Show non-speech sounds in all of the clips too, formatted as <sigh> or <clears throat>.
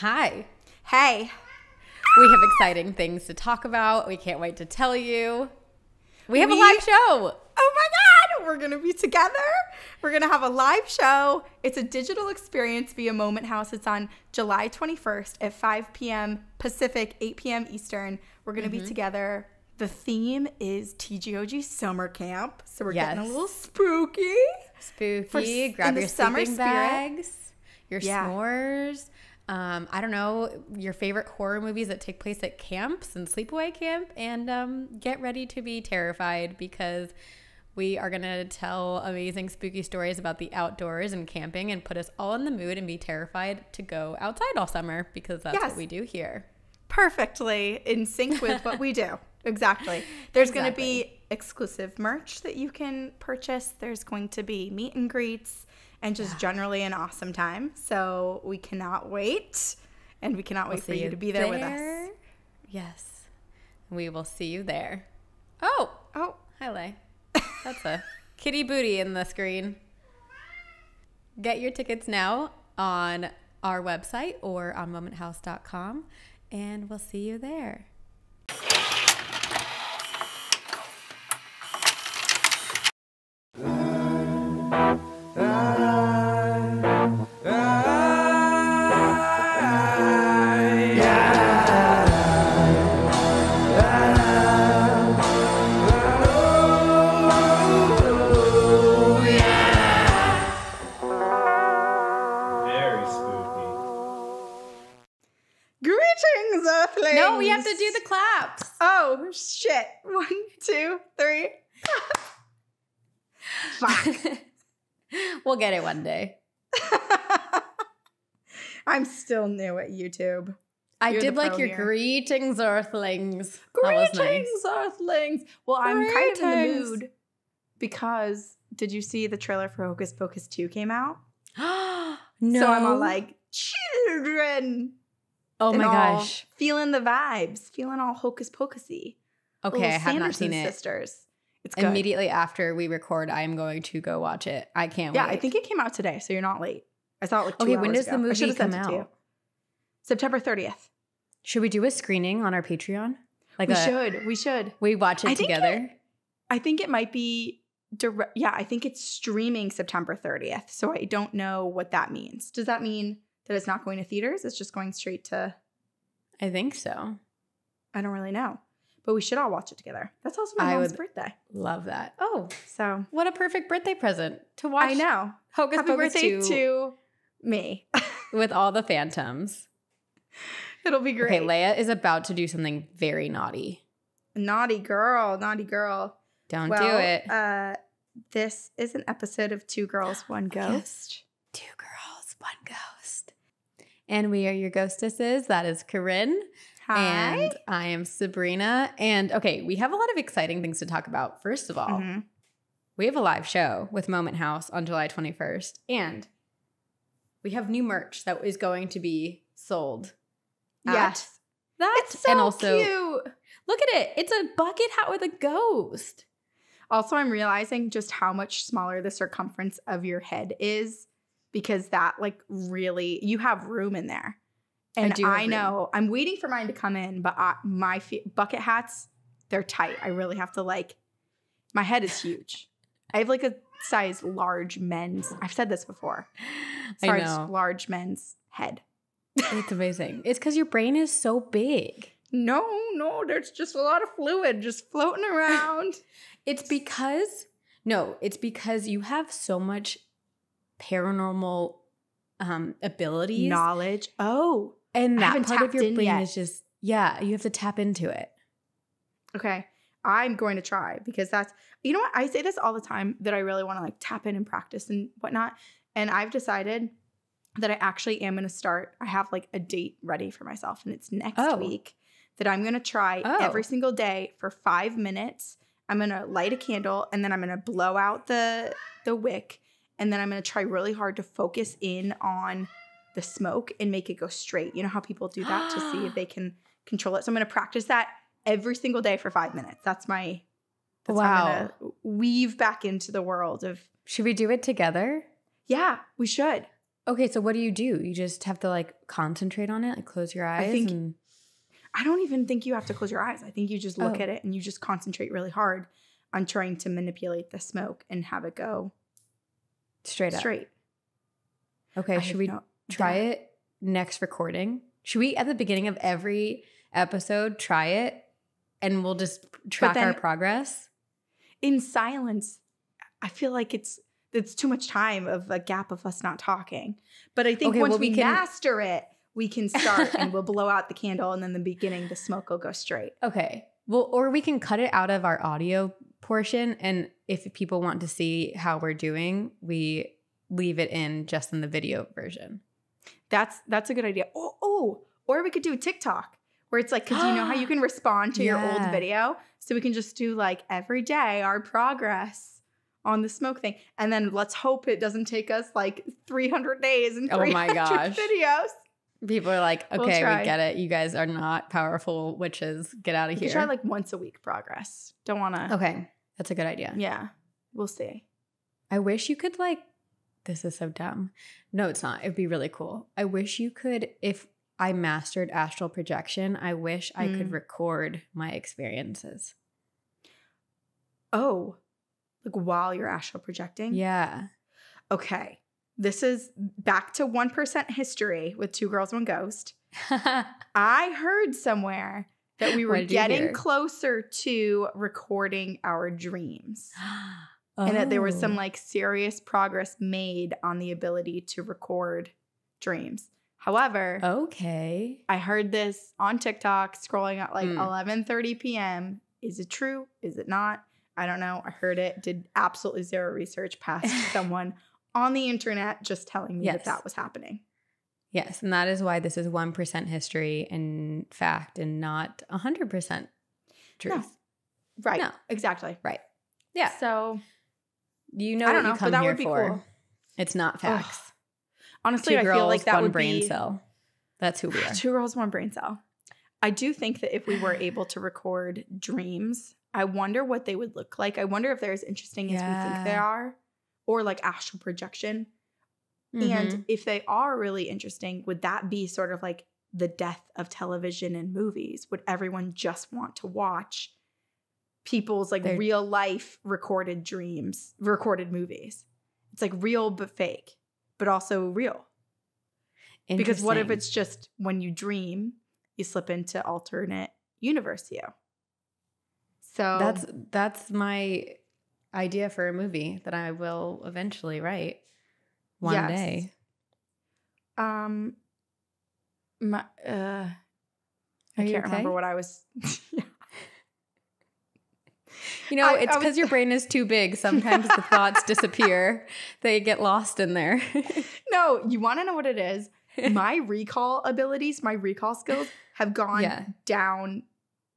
Hi. Hey. We have exciting things to talk about. We can't wait to tell you. We have We- a live show. Oh my God, we're going to be together. We're going to have a live show. It's a digital experience via Moment House. It's on July 21st at 5 p.m. Pacific, 8 p.m. Eastern. We're going to be mm-hmm. together. The theme is TGOG Summer Camp. So we're getting a little spooky. Spooky. For Grab your summer bags, your Yeah. s'mores. Um, I don't know, your favorite horror movies that take place at camps and sleepaway camp. And um, get ready to be terrified because we are going to tell amazing spooky stories about the outdoors and camping and put us all in the mood and be terrified to go outside all summer because that's Yes. what we do here. perfectly in sync with what we do. <laughs> Exactly. There's going to be exclusive merch that you can purchase. There's going to be meet and greets and just generally an awesome time. So we cannot wait. And we cannot wait for you to be there, with us. Yes. We will see you there. Oh, Oh, hi, Lay. <laughs> That's a kitty booty in the screen. Get your tickets now on our website or on momenthouse.com, and we'll see you there. One day. <laughs> I'm still new at YouTube. I You're did like your here. greetings, Earthlings. Greetings, nice. Earthlings. Well, I'm kind of in the mood because did you see the trailer for Hocus Pocus 2 came out? no. <gasps> So I'm all like, children. oh my gosh. Feeling the vibes, feeling all Hocus Pocusy. Okay, I have not seen it. Sisters. It's good. Immediately after we record, I am going to go watch it. I can't wait. Yeah, wait. I think it came out today, so you're not late. I saw it like two Okay, when does the ago. I movie should've sent come it to you. out? September 30th. Should we do a screening on our Patreon? Like we a, should. We should. we watch it I think together. I think it might be direct. Yeah, I think it's streaming September 30th. So I don't know what that means. Does that mean that it's not going to theaters? It's just going straight to, I think so. I don't really know. But we should all watch it together. That's also my I mom's birthday. Love that. Oh, So what a perfect birthday present to watch. I know. Hocus Happy Pocus birthday 2 to me. <laughs> with all the phantoms. It'll be great. Okay, Leia is about to do something very naughty. naughty girl, naughty girl. Don't well, do it. Uh, this is an episode of Two Girls, One Ghost. Two girls, one ghost. And we are your ghostesses. That is Corinne. Hi. And I am Sabrina. And okay, we have a lot of exciting things to talk about. First of all, Mhm. we have a live show with Moment House on July 21st. And we have new merch that is going to be sold. Yes. That It's so and also cute. look at it. It's a bucket hat with a ghost. Also, I'm realizing just how much smaller the circumference of your head is because that, like, really, you have room in there. I And do I, know I'm waiting for mine to come in, but I, my fe- bucket hats, they're tight. I really have to, like, my head is huge. I have, like, a size large men's, I've said this before, I size large men's head. It's <laughs> amazing. It's because your brain is so big. No, no, there's just a lot of fluid just floating around. <laughs> It's because no, it's because you have so much paranormal um abilities Knowledge. Oh, and that part of your brain yet. is just yeah, you have to tap into it. Okay. I'm going to try because that's, you know what? I say this all the time that I really want to like tap in and practice and whatnot. And I've decided that I actually am going to start. I have like a date ready for myself and it's next Oh. week that I'm going to try Oh. every single day for five minutes. I'm going to light a candle and then I'm going to blow out the, the wick. And then I'm going to try really hard to focus in on the smoke and make it go straight. You know how people do that to see if <gasps> they can control it. So I'm going to practice that every single day for five minutes. That's my that's how I'm Wow. weave back into the world of Should we do it together? yeah, we should. Okay, so what do you do? You just have to like concentrate on it, like close your eyes. I think- and, I don't even think you have to close your eyes. I think you just look Oh. at it and you just concentrate really hard on trying to manipulate the smoke and have it go straight up. straight. Okay, I should we no- try yeah. it next recording? Should we at the beginning of every episode try it and we'll just track our progress? in silence? I feel like it's it's too much time of a gap of us not talking. But I think Okay, once well, we, we can- master it, we can start and we'll <laughs> blow out the candle and then the beginning the smoke will go straight. Okay. Well, or we can cut it out of our audio portion and if people want to see how we're doing, we leave it in just in the video version. That's that's a good idea. Oh, oh, or we could do a TikTok where it's like because you know how you <gasps> can respond to your old video, so we can just do like every day our progress on the smoke thing, and then let's hope it doesn't take us like 300 days and Oh my 300 gosh. videos. People are like, We'll okay, we get it. You guys are not powerful witches. Get out of here. try like once a week progress. Don't want to. okay. That's a good idea. Yeah, we'll see. I wish you could like this is so dumb. No, it's not. It'd be really cool. I wish you could if I mastered astral projection, I wish I could Mm. record my experiences. Oh, like while you're astral projecting. Yeah. Okay. This is back to 1% history with Two Girls, One Ghost. <laughs> I heard somewhere that we were getting closer to recording our dreams <gasps> <gasps> <gasps> and that there was some Oh. like serious progress made on the ability to record dreams. However, Oh. Okay. I heard this on TikTok scrolling at like Mm. 11:30 p.m. Is it true? Is it not? I don't know. I heard it. Did absolutely zero research past <laughs> someone on the internet just telling me Yes. that that was happening. Yes, and that is why this is 1% history and fact and not 100% truth. Right. No. Exactly. Right. Yeah. So You know I don't know, you but come that here would be for. cool. It's not facts. honestly, Two I girls, feel like that one would brain be cell. That's who we <sighs> are. two girls, one brain cell. I do think that if we were able to record dreams, I wonder what they would look like. I wonder if they're as interesting as we think they are, or like astral projection. Mhm. And if they are really interesting, would that be sort of like the death of television and movies? Would everyone just want to watch people's like They're- real life recorded dreams, recorded movies? It's like real but fake, but also real. Because what if it's just when you dream, you slip into alternate universe you? So That's that's my idea for a movie that I will eventually write one Yes. day. um my uh I can't remember what I was <laughs> You know, I- it's because your brain is too big. Sometimes the thoughts <laughs> disappear; they get lost in there. <laughs> No, you want to know what it is? My recall abilities, my recall skills have gone Yeah. down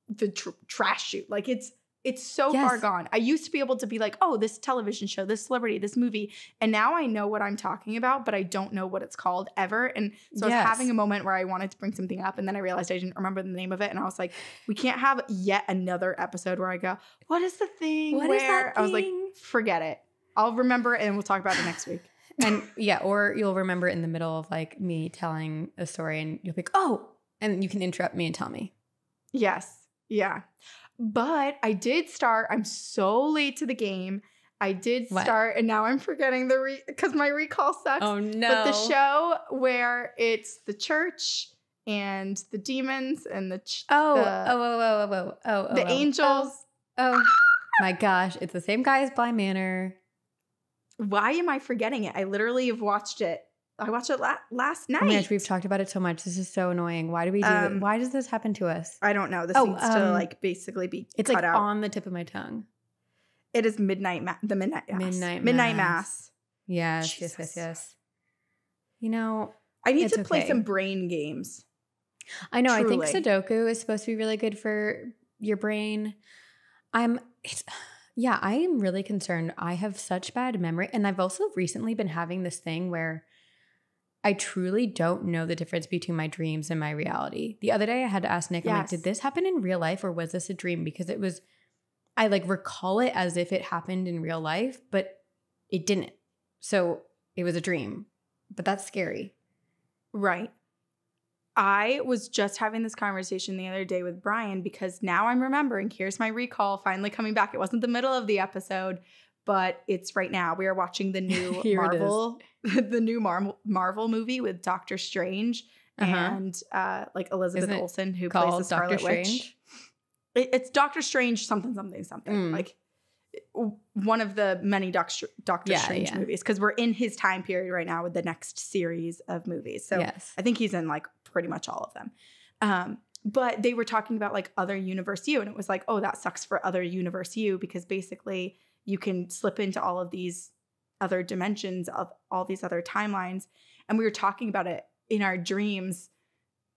the tr- trash chute. Like it's it's so far gone. I used to be able to be like, "Oh, this television show, this celebrity, this movie," and now I know what I'm talking about, but I don't know what it's called ever. And so I was having a moment where I wanted to bring something up, and then I realized I didn't remember the name of it, and I was like, "We can't have yet another episode where I go, what is the thing? What where is that I was like, forget it. I'll remember it, and we'll talk about it next week." <laughs> and yeah, or you'll remember in the middle of like me telling a story, and you'll be like, "Oh," and you can interrupt me and tell me. Yes. Yeah. But I did start. I'm so late to the game. I did What? start, and now I'm forgetting the re because my recall sucks. Oh no! But the show where it's the church and the demons and the Oh, the, oh, oh, oh, oh, oh, oh, oh, the oh, angels. Oh, oh. my gosh! It's the same guy as Bly Manor. Why am I forgetting it? I literally have watched it. I watched it la- last night. Oh my gosh, we've talked about it so much. This is so annoying. Why do we do Um, this? Why does this happen to us? I don't know. This Oh, needs to um, like basically be It's cut like out. on the tip of my tongue. it is midnight. Ma- the midnight mass. Midnight midnight mass. mass. Yes, yes, yes, yes. You know, I need to play okay. some brain games. I know. I think Sudoku is supposed to be really good for your brain. I'm, it's, <sighs> yeah, I am really concerned. I have such bad memory. And I've also recently been having this thing where I truly don't know the difference between my dreams and my reality. The other day I had to ask Nick, I'm like, did this happen in real life or was this a dream? Because it was, I like recall it as if it happened in real life, but it didn't. So it was a dream. but that's scary. Right. I was just having this conversation the other day with Brian because now I'm remembering. Here's my recall finally coming back. It wasn't the middle of the episode, but it's right now. We are watching the new <laughs> Here it is. Marvel, <laughs> the new Marvel Marvel movie with Doctor Strange Uh-huh. and uh, like Elizabeth Isn't Olsen who plays the Scarlet Doctor Witch. Strange. It- it's Doctor Strange something something something Mm. like one of the many Doctor Doctor Yeah, Strange yeah. movies because we're in his time period right now with the next series of movies. So yes. I think he's in like pretty much all of them. Um, but they were talking about like other universe U, and it was like, oh, that sucks for other universe U because basically you can slip into all of these other dimensions of all these other timelines. And we were talking about it in our dreams.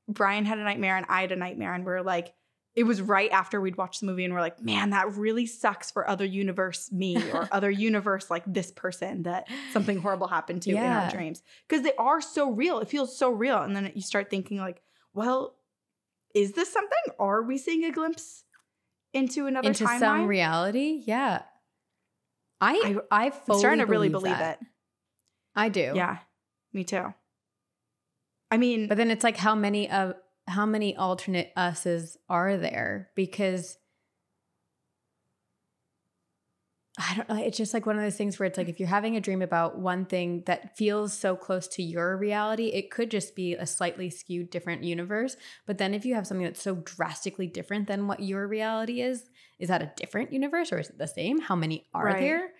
Brian had a nightmare and I had a nightmare, and we are like, it was right after we'd watched the movie, and we're like, man, that really sucks for other universe me or <laughs> other universe like this person that something horrible happened to in our dreams because they are so real. It feels so real. And then you start thinking, like, well, is this something? Are we seeing a glimpse into another Into timeline? some reality. Yeah. I I, I'm starting to really believe that. it. I do. Yeah, me too. I mean, But then it's like how many of how many alternate us's are there? Because I don't know. It's just like one of those things where it's like if you're having a dream about one thing that feels so close to your reality, it could just be a slightly skewed different universe. But then if you have something that's so drastically different than what your reality is, is that a different universe or is it the same? How many are Right. there?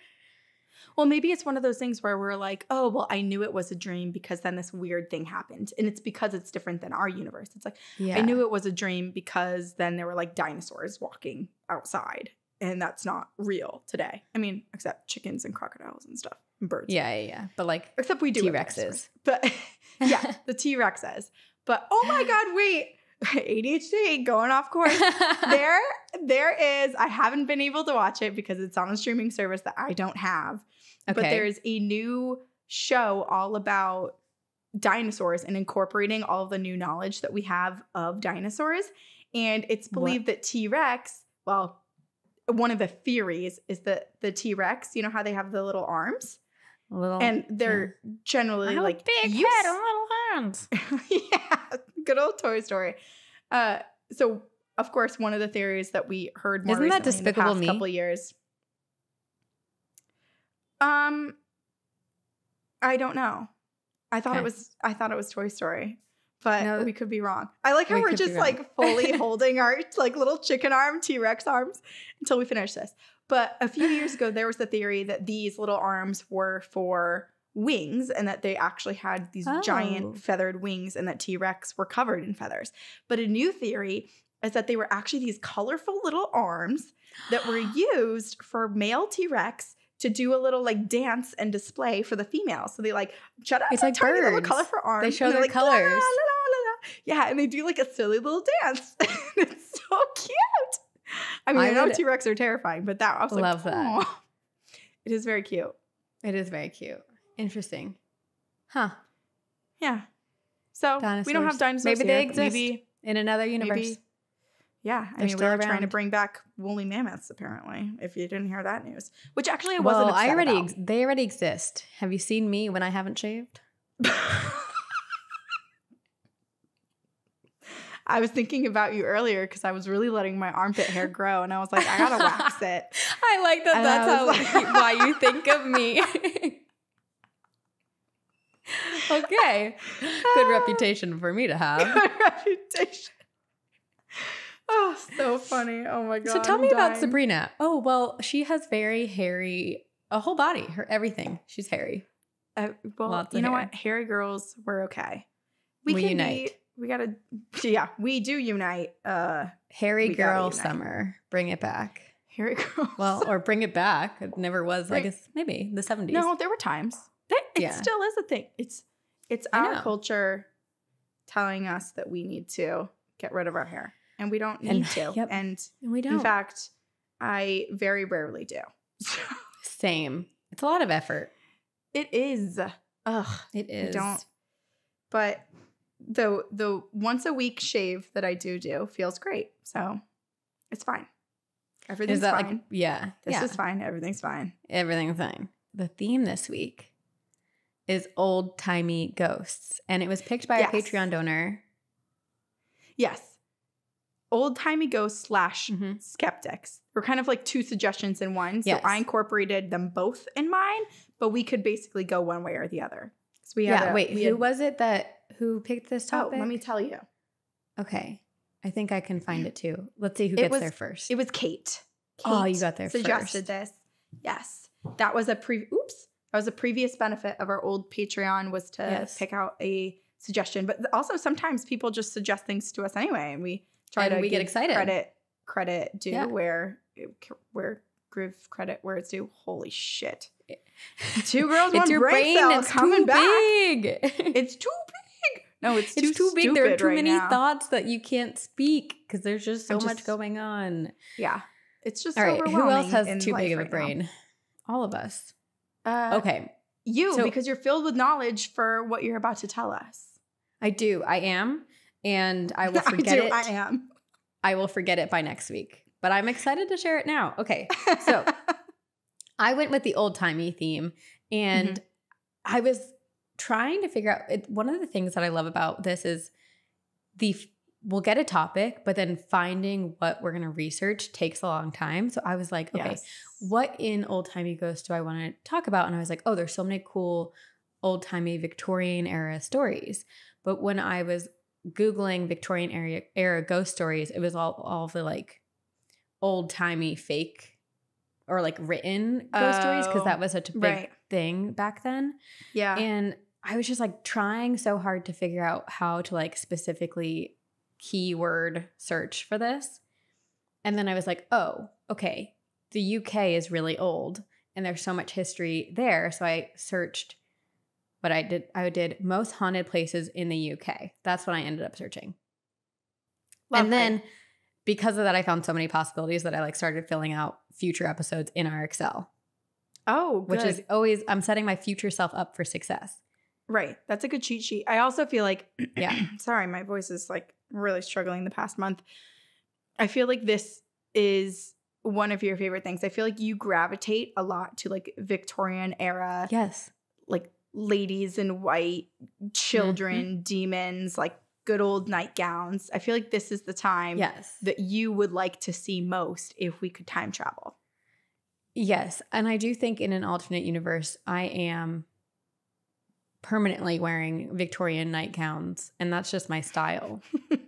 well, maybe it's one of those things where we're like, oh, well, I knew it was a dream because then this weird thing happened. And it's because it's different than our universe. It's like, Yeah. I knew it was a dream because then there were like dinosaurs walking outside. And that's not real today. I mean, except chickens and crocodiles and stuff and birds. Yeah, yeah, yeah. But like Except we do T-Rexes. But <laughs> yeah, the T Rexes. But oh my <laughs> God, wait. ADHD going off course. <laughs> there, there is, I haven't been able to watch it because it's on a streaming service that I don't have. But there's a new show all about dinosaurs and incorporating all the new knowledge that we have of dinosaurs. And it's What? believed that T Rex, well, one of the theories is that the T Rex, you know how they have the little arms? little and they're generally have a like big use- head and little hands. <laughs> yeah, <laughs> good old Toy Story. Uh, so of course, one of the theories that we heard more Isn't that recently in the Despicable past Me? couple years. Um, I don't know. I thought Okay. it was. I thought it was Toy Story, but No. we could be wrong. I like how We we are just like fully <laughs> holding our like little chicken arm T Rex arms until we finish this. But a few years ago, there was the theory that these little arms were for wings and that they actually had these Oh. giant feathered wings and that T Rex were covered in feathers. But a new theory is that they were actually these colorful little arms that were <gasps> used for male T Rex to do a little like dance and display for the females. So they like shut up, It's like tiny little birds. colorful arms. They show their like, "La, la, la, colors." la, la, la." Yeah, and they do like a silly little dance. <laughs> it's so cute. I mean, I, I know T Rex are terrifying, but that I was love like, that. "Aw." It is very cute. It is very cute. Interesting. Huh. Yeah. So we don't have Dinosaurs. dinosaurs. Maybe they here. exist. Maybe, In another universe. maybe. Yeah, I They're mean, still we're trying to bring back woolly mammoths. Apparently, if you didn't hear that news, which actually I wasn't. I upset already ex- they already exist. Have you seen me when I haven't shaved? <laughs> I was thinking about you earlier because I was really letting my armpit hair grow, and I was like, I gotta wax it. <laughs> I like that. And that's how like- why you think of me. <laughs> okay, good reputation for me to <laughs> have. Good reputation. <laughs> Oh, so funny! Oh my god. So tell I'm me about. Sabrina. Oh well, she has very hairy, a whole body, her everything. She's hairy. Uh, well, Lots you know hair. what? Hairy girls, we're okay. We can unite. be- we gotta. Yeah, we do unite. Uh, Hairy girl unite. summer. Bring it back. hairy girls. Well, or <laughs> bring it back. It never was. I guess maybe the seventies. no, there were times. It Yeah. still is a thing. It's it's our culture telling us that we need to get rid of our hair, and we don't need And- to. <laughs> yep. And we don't. in fact, I very rarely do. <laughs> Same. It's a lot of effort. it is. Ugh. It I don't. But the the once a week shave that I do do feels great. So it's fine. Everything's Is fine. like yeah? this yeah. is fine. Everything's fine. everything's fine. The theme this week is Old Timey Ghosts. And it was picked by Yes. a Patreon donor. Yes. Old timey ghosts slash Mhm. skeptics were kind of like two suggestions in one. So Yes. I incorporated them both in mine, but we could basically go one way or the other. So we had yeah, a- wait, we who had- was it that who picked this Oh, topic? let me tell you. Okay. I think I can find it too. Let's see who It gets was- there first. It was Kate. Oh, you got there Suggested first. this. Yes. That was a pre oops. That was a previous benefit of our old Patreon was to Yes. pick out a suggestion. But also sometimes people just suggest things to us anyway and we try And to we get excited. Credit credit due Yeah. where where give credit where it's due. Holy shit. <laughs> Two girls, <laughs> one it's your brain, brain. It's coming too back. big. <laughs> It's too big. No, it's too, it's too big. There are too right many now. thoughts that you can't speak because there's just so I'm much going on. Yeah. It's just All right, who else has too big of a right now. brain? All of us. Uh, Okay, You, So- because you're filled with knowledge for what you're about to tell us. I do. I am, and I will <laughs> I forget do, it. I am. I will forget it by next week. But I'm excited to share it now. Okay, So- <laughs> I went with the old timey theme, and Mm-hmm. I was trying to figure out. It, one of the things that I love about this is the we'll get a topic, but then finding what we're going to research takes a long time. So I was like, okay, Yes. what in old timey ghosts do I want to talk about? And I was like, oh, there's so many cool old timey Victorian era stories. But when I was Googling Victorian era, era ghost stories, it was all, all the like old timey fake or like written ghost stories because Oh, that was such a big right. thing back then. Yeah. And I was just like trying so hard to figure out how to like specifically keyword search for this. And then I was like, oh, okay, the UK is really old and there's so much history there. So I searched what I did. I did most haunted places in the UK. That's what I ended up searching. Lovely. And then because of that, I found so many possibilities that I like started filling out future episodes in our Excel, oh, which is always, I'm setting my future self up for success. right. That's a good cheat sheet. I also feel like, Yeah. <clears throat> sorry, my voice is like really struggling the past month. I feel like this is one of your favorite things. I feel like you gravitate a lot to like Victorian era, Yes. like ladies in white, children, Mm-hmm. demons, like good old nightgowns. I feel like this is the time Yes. that you would like to see most if we could time travel. Yes. And I do think in an alternate universe, I am permanently wearing Victorian nightgowns, and that's just my style. <laughs>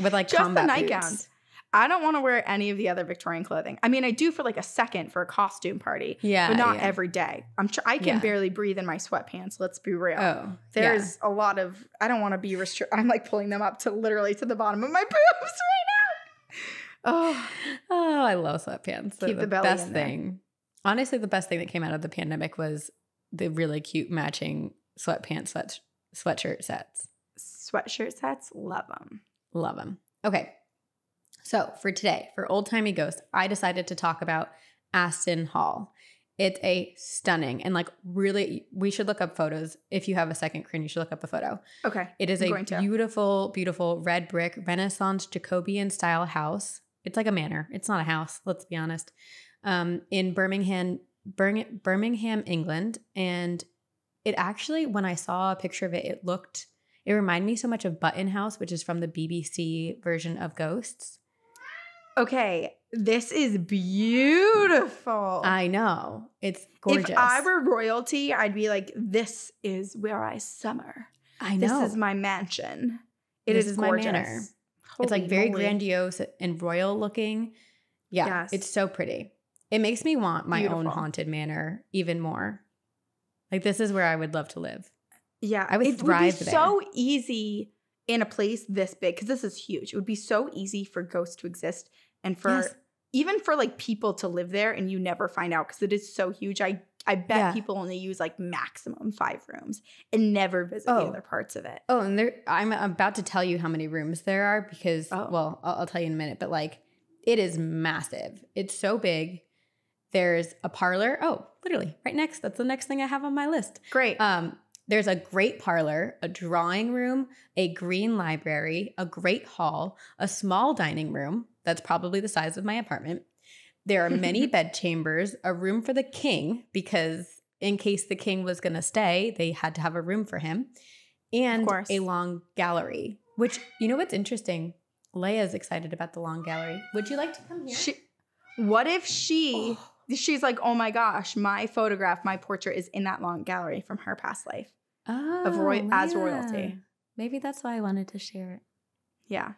With like Just the nightgowns. I don't want to wear any of the other Victorian clothing. I mean, I do for like a second for a costume party, Yeah. but not yeah. every day. I'm tr- I can Yeah. barely breathe in my sweatpants. Let's be real. Oh, There's a lot of I don't want to be restricted. I'm like pulling them up to literally to the bottom of my <laughs> boobs right now. Oh, oh, I love sweatpants. They're Keep the, the belly best thing. Honestly, the best thing that came out of the pandemic was the really cute matching sweatpants sweat sweatshirt sets. sweatshirt sets, love them. Love them. Okay. So for today, for Old Timey ghosts, I decided to talk about Aston Hall. It's a stunning and like really, we should look up photos. If you have a second, Corinne, you should look up a photo. Okay, It is I'm a going to. beautiful, beautiful red brick Renaissance Jacobean style house. It's like a manor. It's not a house, let's be honest. Um, in Birmingham, Bir- Birmingham, England, and it actually, when I saw a picture of it, it looked. It reminded me so much of Button House, which is from the BBC version of Ghosts. Okay, this is beautiful. I know it's gorgeous. If I were royalty, I'd be like, this is where I summer. I know This is my mansion. It This is is my manor. it's like very grandiose and royal looking. Yeah, Yes. it's so pretty. It makes me want my own haunted manor even more. Like this is where I would love to live. Yeah, I would it thrive would be there. so easy in a place this big because this is huge. It would be so easy for ghosts to exist and for Yes. even for like people to live there and you never find out because it is so huge. I I bet Yeah. people only use like maximum five rooms and never visit the Oh. other parts of it. Oh, and there I'm about to tell you how many rooms there are because Oh. well, I'll, I'll tell you in a minute, but like it is massive. It's so big. There's a parlor. Oh, literally right next. That's the next thing I have on my list. Great. Um, there's a great parlor, a drawing room, a green library, a great hall, a small dining room that's probably the size of my apartment. There are many <laughs> bed chambers, a room for the king because in case the king was going to stay, they had to have a room for him and a long gallery. Which, you know what's interesting? Leia's excited about the long gallery. Would you like to come here? She, what if she, Oh. she's like, oh my gosh, my photograph, my portrait is in that long gallery from her past life. Oh, roy- as royalty. Maybe that's why I wanted to share it. Yeah.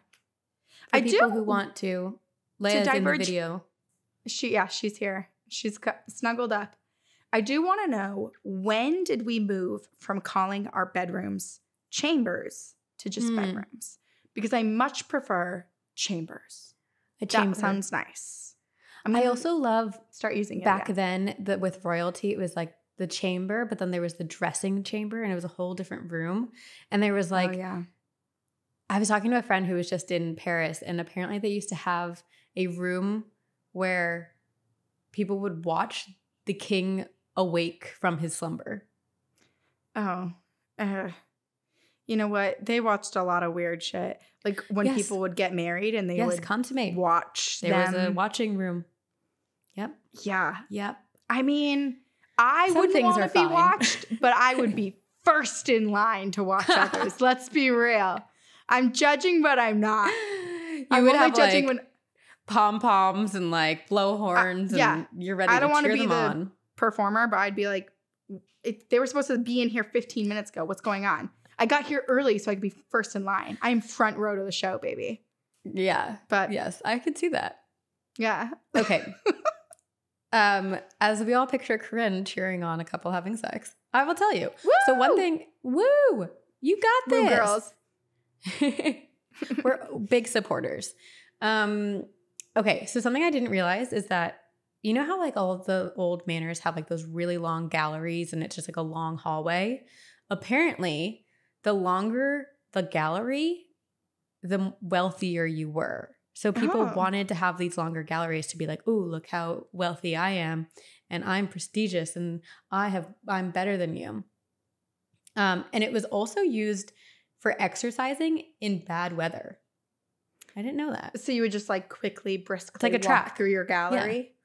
For I people do- who want to. Leia's in the video. She, yeah, she's here. She's snuggled up. I do want to know when did we move from calling our bedrooms chambers to just Hmm. bedrooms? Because I much prefer chambers. A That chamber. sounds nice. I also love start using back again. then that with royalty it was like the chamber but then there was the dressing chamber and it was a whole different room and there was like oh, yeah. i was talking to a friend who was just in paris and apparently they used to have a room where people would watch the king awake from his slumber Oh, uh, you know what? They watched a lot of weird shit. Like when Yes. people would get married and they would yes would consummate watch there was a them. watching room yep yeah. yep I mean, I Some wouldn't want to be fine. watched, but I would be <laughs> first in line to watch others. <laughs> Let's be real. I'm judging, but I'm not. you I'm would only have judging like when pom poms and like blow horns yeah. and you're ready I don't wanna cheer be the- on performer, but I'd be like, they were supposed to be in here 15 minutes ago. What's going on? I got here early so I could be first in line. I'm front row to the show, baby. yeah But yes i could see that yeah, Okay. <laughs> um, as we all picture Corinne cheering on a couple having sex, I will tell you. So one thing, woo, you got Woo, this, girls. <laughs> We're big supporters. Um, okay, so something I didn't realize is that you know how like all the old manors have like those really long galleries and it's just like a long hallway. Apparently, the longer the gallery, the wealthier you were. So people Oh. wanted to have these longer galleries to be like, "Ooh, look how wealthy I am, and I'm prestigious, and I have I'm better than you." Um, and it was also used for exercising in bad weather. I didn't know that. So you would just like quickly, briskly like a walk track. through your gallery.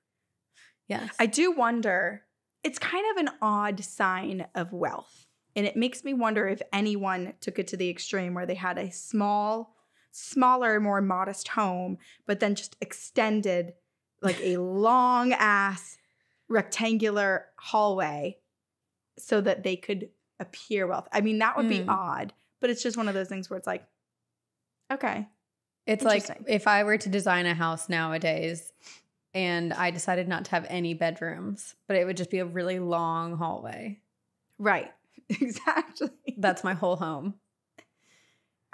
Yes. I do wonder. It's kind of an odd sign of wealth, and it makes me wonder if anyone took it to the extreme where they had a small, smaller, more modest home, but then just extended like a <laughs> long ass rectangular hallway so that they could appear wealthy. I mean, that would be Mm. odd, but it's just one of those things where it's like, okay, It's like if I were to design a house nowadays and I decided not to have any bedrooms, but it would just be a really long hallway. right, <laughs> exactly. That's my whole home.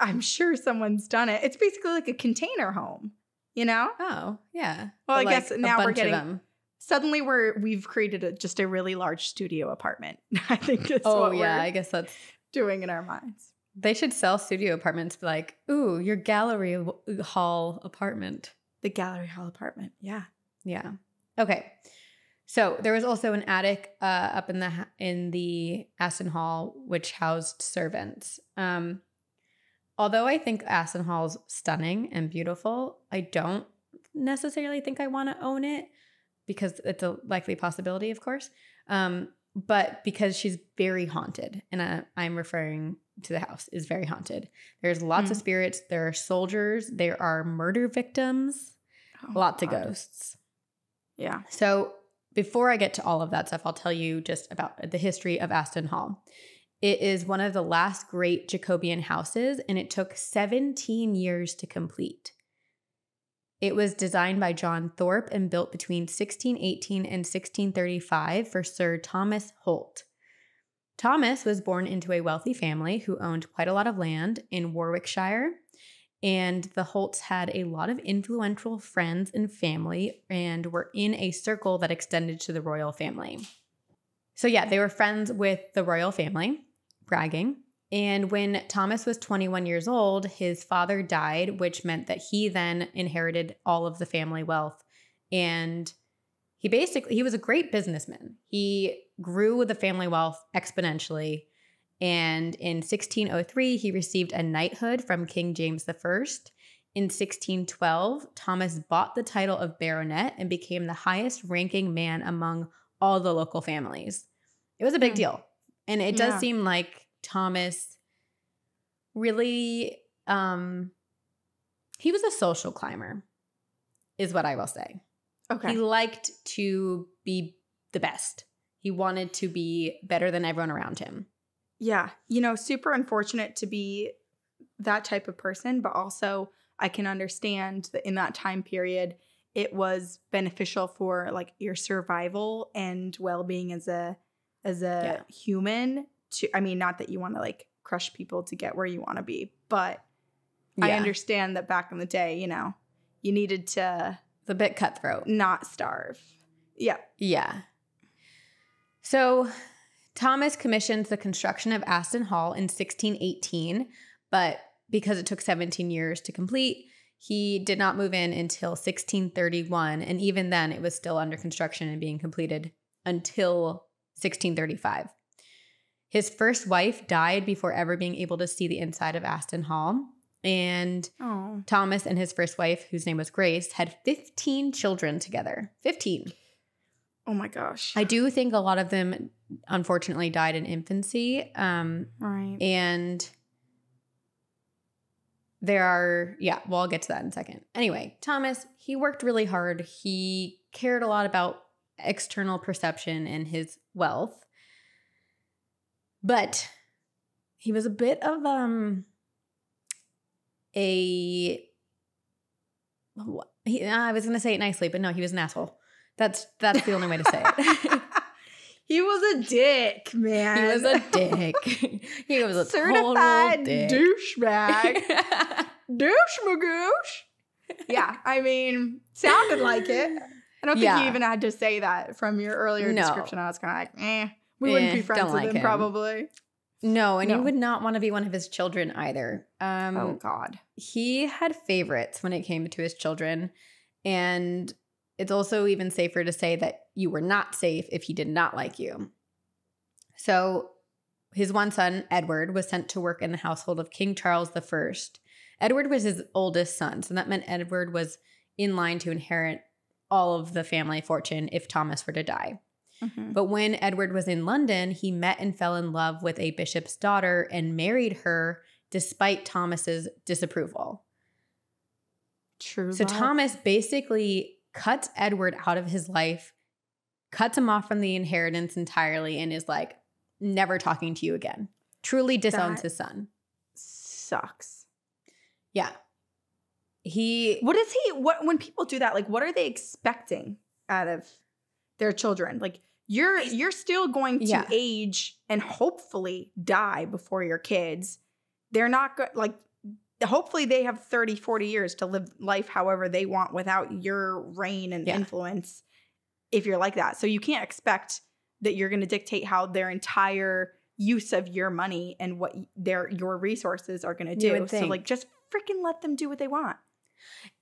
I'm sure someone's done it. It's basically like a container home, you know? Oh, yeah. Well, I But, guess now we're getting- them. Suddenly we're we've created a, just a really large studio apartment. <laughs> I think that's Oh, what yeah. we're I guess that's doing in our minds. they should sell studio apartments like, "Ooh, your gallery hall apartment." The gallery hall apartment. Yeah. Yeah. Okay. So there was also an attic uh, up in the in the Aston Hall, which housed servants. Um, although I think Aston Hall's stunning and beautiful, I don't necessarily think I want to own it because it's a likely possibility, of course. Um, but because she's very haunted, and uh, I'm referring to the house is very haunted. There's lots of Mm. spirits. There are soldiers. There are murder victims. Oh, lots of ghosts. Yeah. So, before I get to all of that stuff, I'll tell you just about the history of Aston Hall. It is one of the last great Jacobean houses, and it took 17 years to complete. It was designed by John Thorpe and built between 1618 and 1635 for Sir Thomas Holt. Thomas was born into a wealthy family who owned quite a lot of land in Warwickshire, and the Holts had a lot of influential friends and family and were in a circle that extended to the royal family. So, yeah, they were friends with the royal family, bragging. And when Thomas was 21 years old, his father died, which meant that he then inherited all of the family wealth. And he basically he was a great businessman. He grew the family wealth exponentially. And in 1603, he received a knighthood from King James I. In 1612, Thomas bought the title of baronet and became the highest ranking man among all the local families. It was a big Hmm. deal. And it does Yeah. seem like Thomas really um he was a social climber is what I will say. Okay. He liked to be the best. He wanted to be better than everyone around him. Yeah. You know, super unfortunate to be that type of person, but also I can understand that in that time period, it was beneficial for like your survival and well-being as a as a Yeah. human to I mean not that you want to like crush people to get where you want to be, but I understand that back in the day, you know, you needed to the bit cutthroat. not starve. Yeah. Yeah. So Thomas commissions the construction of Aston Hall in 1618, but because it took 17 years to complete, he did not move in until 1631. And even then, it was still under construction and being completed until 1635. His first wife died before ever being able to see the inside of Aston Hall. And Oh. Thomas and his first wife, whose name was Grace, had 15 children together. 15. Oh my gosh. I do think a lot of them unfortunately died in infancy. Um, right. and there are, yeah, well, I'll get to that in a second. Anyway, Thomas, he worked really hard. He cared a lot about external perception and his wealth. But he was a bit of um a he, I was going to say it nicely, but no, he was an asshole. That's that's the only way to say it. <laughs> he was a dick, man. He was a dick. <laughs> he was a certified douchebag. <laughs> douche magoosh. Yeah, I mean, sounded like it. I don't think Yeah. you even had to say that from your earlier No. description. I was kind of like, eh, we wouldn't Eh, be friends with like him, him. probably. no, and No. you would not want to be one of his children either. Um, oh God. he had favorites when it came to his children, and it's also even safer to say that you were not safe if he did not like you. So, his one son, Edward, was sent to work in the household of King Charles I. Edward was his oldest son, so that meant Edward was in line to inherit all of the family fortune if Thomas were to die. Mhm. But when Edward was in London, he met and fell in love with a bishop's daughter and married her despite Thomas's disapproval. True. So love. Thomas basically cuts Edward out of his life, cuts him off from the inheritance entirely, and is like, never talking to you again. Truly disowns That- his son. sucks. Yeah. He What is he? What when people do that? Like, what are they expecting out of their children? Like, you're you're still going to Yeah. age and hopefully die before your kids. They're not good. Like, hopefully they have 30, 40 years to live life however they want without your reign and Yeah. influence. If you're like that, so you can't expect that you're going to dictate how their entire use of your money and what their your resources are going to do. So like just freaking let them do what they want.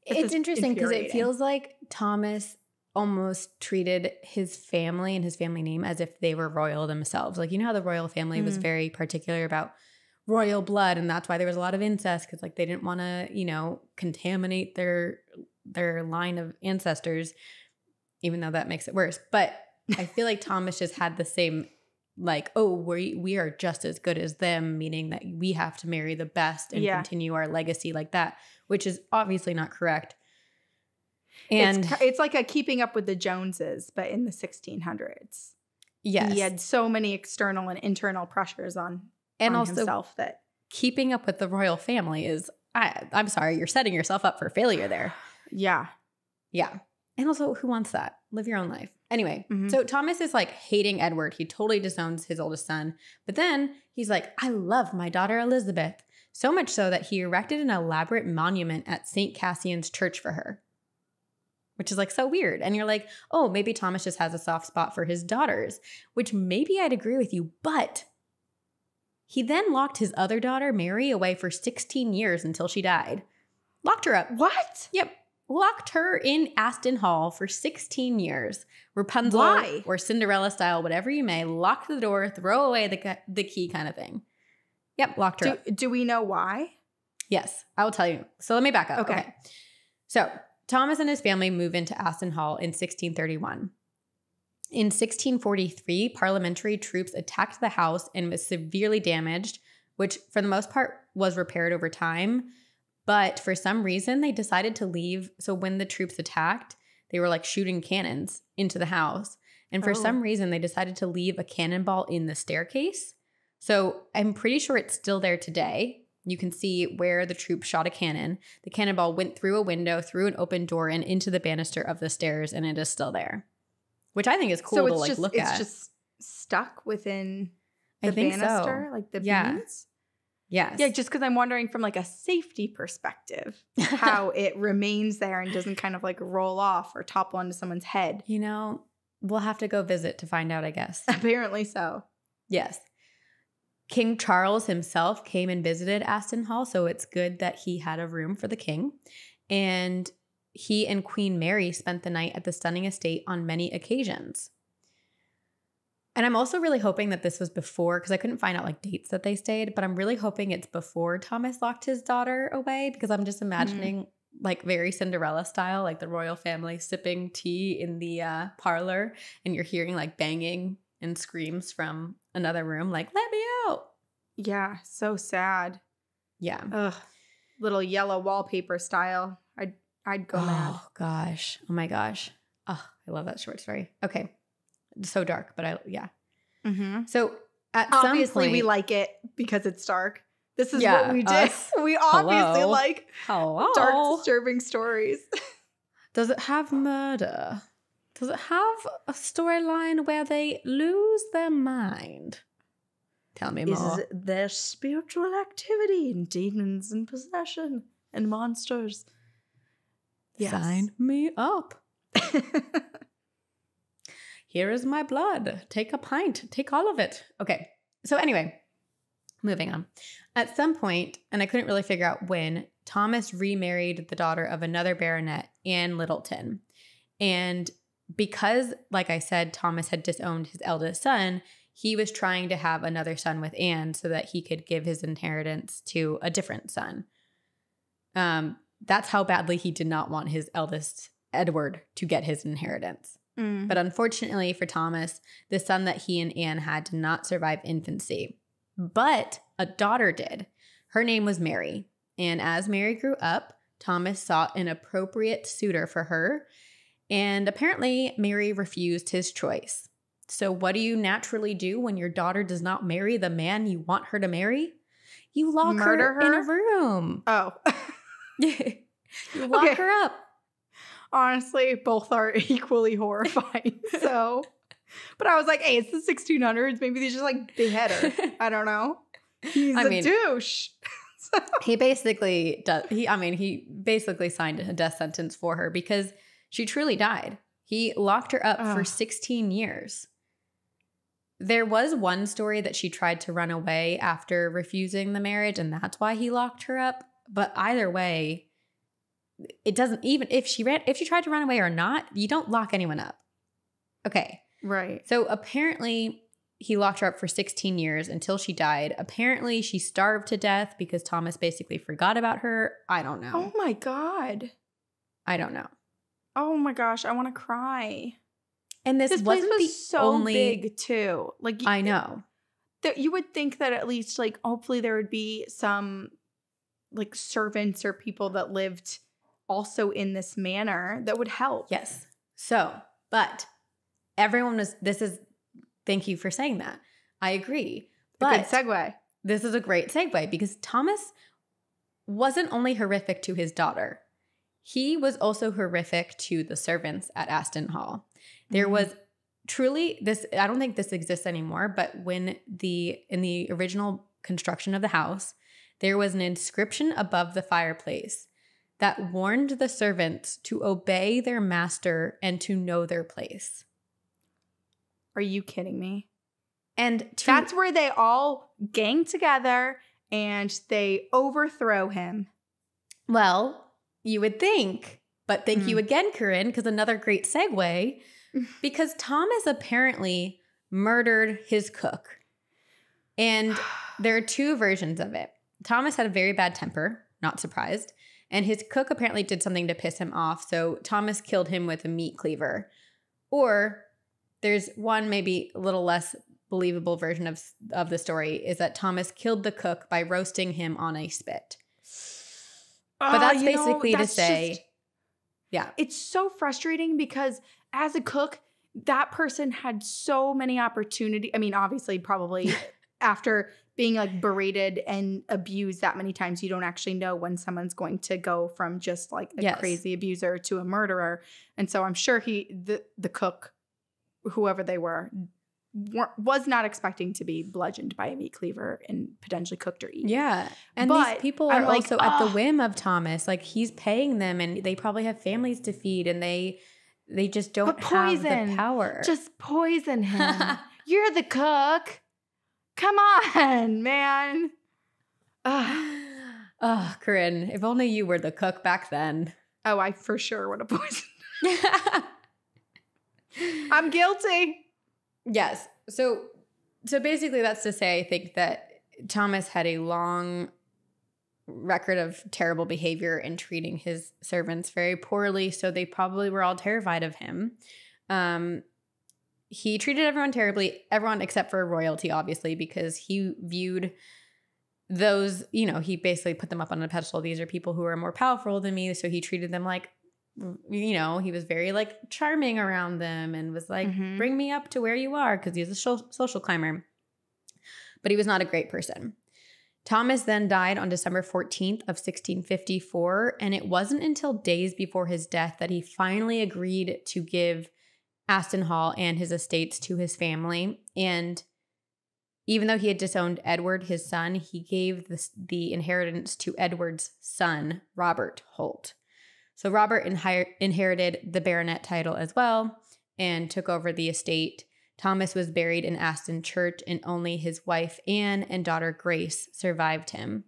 This it's interesting because it feels like Thomas almost treated his family and his family name as if they were royal themselves. Like you know how the royal family was Mm. very particular about royal blood and that's why there was a lot of incest cuz like they didn't want to, you know, contaminate their their line of ancestors even though that makes it worse. But I feel like Thomas just had the same like, oh, we we are just as good as them, meaning that we have to marry the best and Yeah. continue our legacy like that, which is obviously not correct. And it's, it's like a keeping up with the Joneses, but in the 1600s. yes, He had so many external and internal pressures on, and on also himself that keeping up with the royal family is I I'm sorry, you're setting yourself up for failure there. <sighs> yeah. Yeah. And also, who wants that? Live your own life. Anyway, Mhm. so Thomas is like hating Edward. He totally disowns his oldest son. But then he's like, I love my daughter Elizabeth. So much so that he erected an elaborate monument at St. Cassian's church for her, which is like so weird. And you're like, oh, maybe Thomas just has a soft spot for his daughters, which maybe I'd agree with you. But he then locked his other daughter, Mary, away for 16 years until she died. Locked her up. What? Yep. Locked her in Aston Hall for 16 years. Rapunzel Why? or Cinderella style, whatever you may, lock the door, throw away the, the key kind of thing. Yep, locked her Do, up. do we know why? Yes, I will tell you. So let me back up. Okay. Okay. So Thomas and his family move into Aston Hall in 1631. In 1643, parliamentary troops attacked the house and was severely damaged, which for the most part was repaired over time. But for some reason, they decided to leave. So when the troops attacked, they were like shooting cannons into the house. And for Oh. some reason, they decided to leave a cannonball in the staircase. So I'm pretty sure it's still there today. You can see where the troop shot a cannon. The cannonball went through a window, through an open door, and into the banister of the stairs, and it is still there. Which I think is cool so to like just look it's at. just stuck within I the think so. banister, like the Yeah. beams. Yes. Yeah, just because I'm wondering from like a safety perspective <laughs> how it remains there and doesn't kind of like roll off or topple onto someone's head. you know, we'll have to go visit to find out, I guess. <laughs> Apparently so. Yes. King Charles himself came and visited Aston Hall, so it's good that he had a room for the king. And he and Queen Mary spent the night at the stunning estate on many occasions. And I'm also really hoping that this was before, because I couldn't find out like dates that they stayed, but I'm really hoping it's before Thomas locked his daughter away because I'm just imagining like very Cinderella style, like the royal family sipping tea in the uh, parlor and you're hearing like banging and screams from another room, like, let me out. Yeah, so sad. Yeah. Ugh. Little yellow wallpaper style. I'd I'd go mad. Oh gosh. Oh my gosh. Oh, I love that short story. Okay. So dark, but I yeah. Mm-hmm. So at Obviously, some point, we like it because it's dark. This is Yeah, what we did. us. <laughs> We obviously Hello. like Hello. dark, disturbing stories. <laughs> Does it have murder? Does it have a storyline where they lose their mind? Tell me more. Is there spiritual activity and demons and possession and monsters? Yes. Sign me up. <laughs> Here is my blood. Take a pint. Take all of it. Okay. So, anyway, moving on. At some point, and I couldn't really figure out when, Thomas remarried the daughter of another baronet, Anne Littleton. And because, like I said, Thomas had disowned his eldest son, he was trying to have another son with Anne so that he could give his inheritance to a different son. Um, that's how badly he did not want his eldest Edward to get his inheritance. Mm. But unfortunately for Thomas, the son that he and Anne had did not survive infancy. But a daughter did. Her name was Mary. And as Mary grew up, Thomas sought an appropriate suitor for her. And apparently, Mary refused his choice. So, what do you naturally do when your daughter does not marry the man you want her to marry? You lock Murder her, in a room. oh, <laughs> you lock Okay. her up. Honestly, both are <laughs> equally horrifying. so, <laughs> but I was like, hey, it's the 1600s. Maybe they just like behead her. I don't know. <laughs> He's I a mean- douche. So- he basically does he i mean he basically signed a death sentence for her because she truly died he locked her up for 16 years there was one story that she tried to run away after refusing the marriage and that's why he locked her up but either way it doesn't even if she ran if she tried to run away or not you don't lock anyone up okay right. so apparently, he locked her up for 16 years until she died. Apparently, she starved to death because Thomas basically forgot about her. I don't know. Oh my God. I don't know. Oh my gosh. I want to cry. And this, This, place wasn't was the so only. big too. Like I know. that you would think that at least like hopefully there would be some like servants or people that lived also in this manner that would help. Yes. So, but everyone was. This is. Thank you for saying that. I agree. A But good segue. this is a great segue because Thomas wasn't only horrific to his daughter, he was also horrific to the servants at Aston Hall. There Mhm. was truly this I don't think this exists anymore, but when the in the original construction of the house, there was an inscription above the fireplace that warned the servants to obey their master and to know their place. Are you kidding me? And That's where they all gang together and they overthrow him. Well, you would think, but thank you Mm. again, Corinne, because another great segue. <laughs> because Thomas apparently murdered his cook. And <sighs> there are two versions of it. Thomas had a very bad temper, not surprised. And his cook apparently did something to piss him off. So Thomas killed him with a meat cleaver. Or there's one maybe a little less believable version of of the story is that Thomas killed the cook by roasting him on a spit. But Oh, that's you know, basically to say, just- yeah, it's so frustrating because as a cook, that person had so many opportunity. I mean, obviously, probably <laughs> after being like berated and abused that many times, you don't actually know when someone's going to go from just like a Yes. crazy abuser to a murderer. And so I'm sure he, the the cook, whoever they were, was not expecting to be bludgeoned by a meat cleaver and potentially cooked or eaten. yeah. And But these people are like, also at the whim of Thomas. Like he's paying them, and they probably have families to feed, and they they just don't But have poison. the power. Just poison him. <laughs> You're the cook. Come on, man. Ugh. oh, Corinne, if only you were the cook back then. Oh, I for sure would have poisoned. <laughs> I'm guilty. Yes. So so basically that's to say I think that Thomas had a long record of terrible behavior and treating his servants very poorly, so they probably were all terrified of him. Um he treated everyone terribly, everyone except for royalty obviously because he viewed those, you know, he basically put them up on a pedestal. These are people who are more powerful than me, so he treated them like you know, he was very like charming around them and was like, Mhm. bring me up to where you are because he's a sho- social climber. But he was not a great person. Thomas then died on December 14th of 1654, and it wasn't until days before his death that he finally agreed to give Aston Hall and his estates to his family. And even though he had disowned Edward, his son, he gave the, the inheritance to Edward's son, Robert Holte. So Robert inhi- inherited the baronet title as well and took over the estate. Thomas was buried in Aston Church, and only his wife Anne and daughter Grace survived him.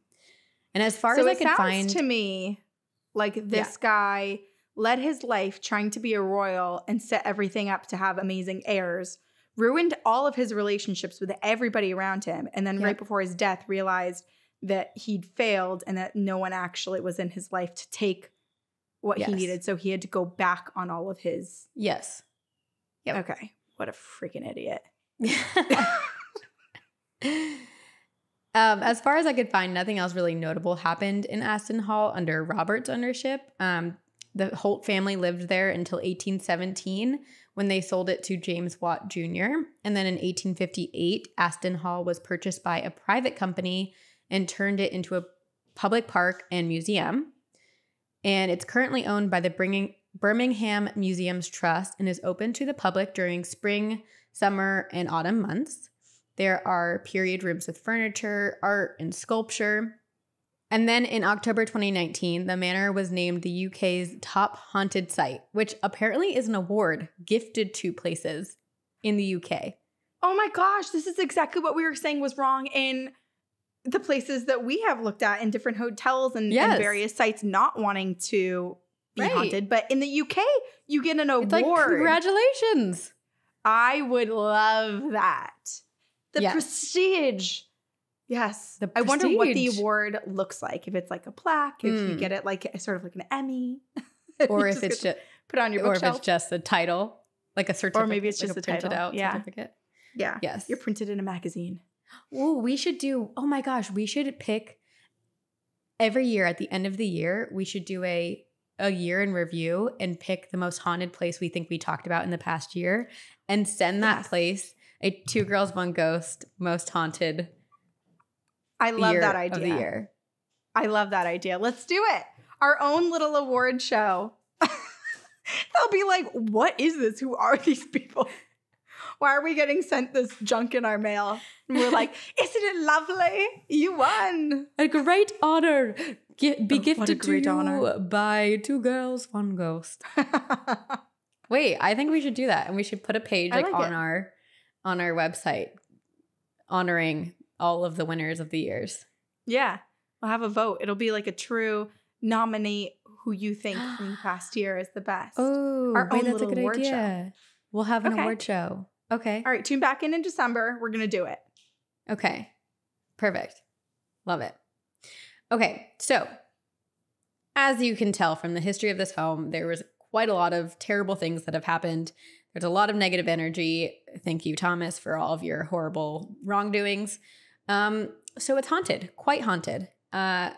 And as far so as I sounds find, to me like this guy led his life trying to be a royal and set everything up to have amazing heirs, ruined all of his relationships with everybody around him, and then Yep. right before his death realized that he'd failed and that no one actually was in his life to take what Yes. he needed. So he had to go back on all of his. yes, Yep. Okay. What a freaking idiot. <laughs> um, as far as I could find, nothing else really notable happened in Aston Hall under Robert's ownership. Um, the Holte family lived there until 1817 when they sold it to James Watt Jr. And then in 1858, Aston Hall was purchased by a private company and turned it into a public park and museum. And it's currently owned by the Birmingham Museums Trust and is open to the public during spring, summer, and autumn months. There are period rooms with furniture, art, and sculpture. And then in October 2019, the manor was named the UK's top haunted site, which apparently is an award gifted to places in the UK. Oh my gosh, this is exactly what we were saying was wrong in the places that we have looked at in different hotels and, and various sites not wanting to be Right. haunted. But in the UK, you get an award. Like, congratulations. I would love that. The Yes. prestige. Yes. I wonder what the award looks like. If it's like a plaque, if you Mm. get it like sort of like an Emmy. <laughs> Or if it's just, put on your or if bookshelf. it's just a title, like a certificate. Or maybe it's like just a printed title. out Yeah. certificate. yeah. Yes. You're printed in a magazine. Ooh, we should do. Oh my gosh, we should pick every year at the end of the year. We should do a a year in review and pick the most haunted place we think we talked about in the past year, and send that Yes. place a two girls one ghost most haunted. I love that of the idea. year. I love that idea. Let's do it. Our own little award show. <laughs> They'll be like, what is this? Who are these people? Why are we getting sent this junk in our mail? And we're like, <laughs> isn't it lovely? You won. A great honor gi- be Oh, gifted to you honor. by two girls one ghost. <laughs> Wait, I think we should do that, and we should put a page like, like on it. our on our website honoring all of the winners of the years. yeah. We'll have a vote. It'll be like a true nominate who you think <gasps> from the past year is the best. Oh, Our wait, own that's a little good award show. idea. We'll have an Okay. award show. Okay. All right, tune back in in December. We're going to do it. Okay. Perfect. Love it. Okay. So, as you can tell from the history of this home, there was quite a lot of terrible things that have happened. There's a lot of negative energy. Thank you, Thomas, for all of your horrible wrongdoings. Um, so it's haunted, quite haunted. Uh,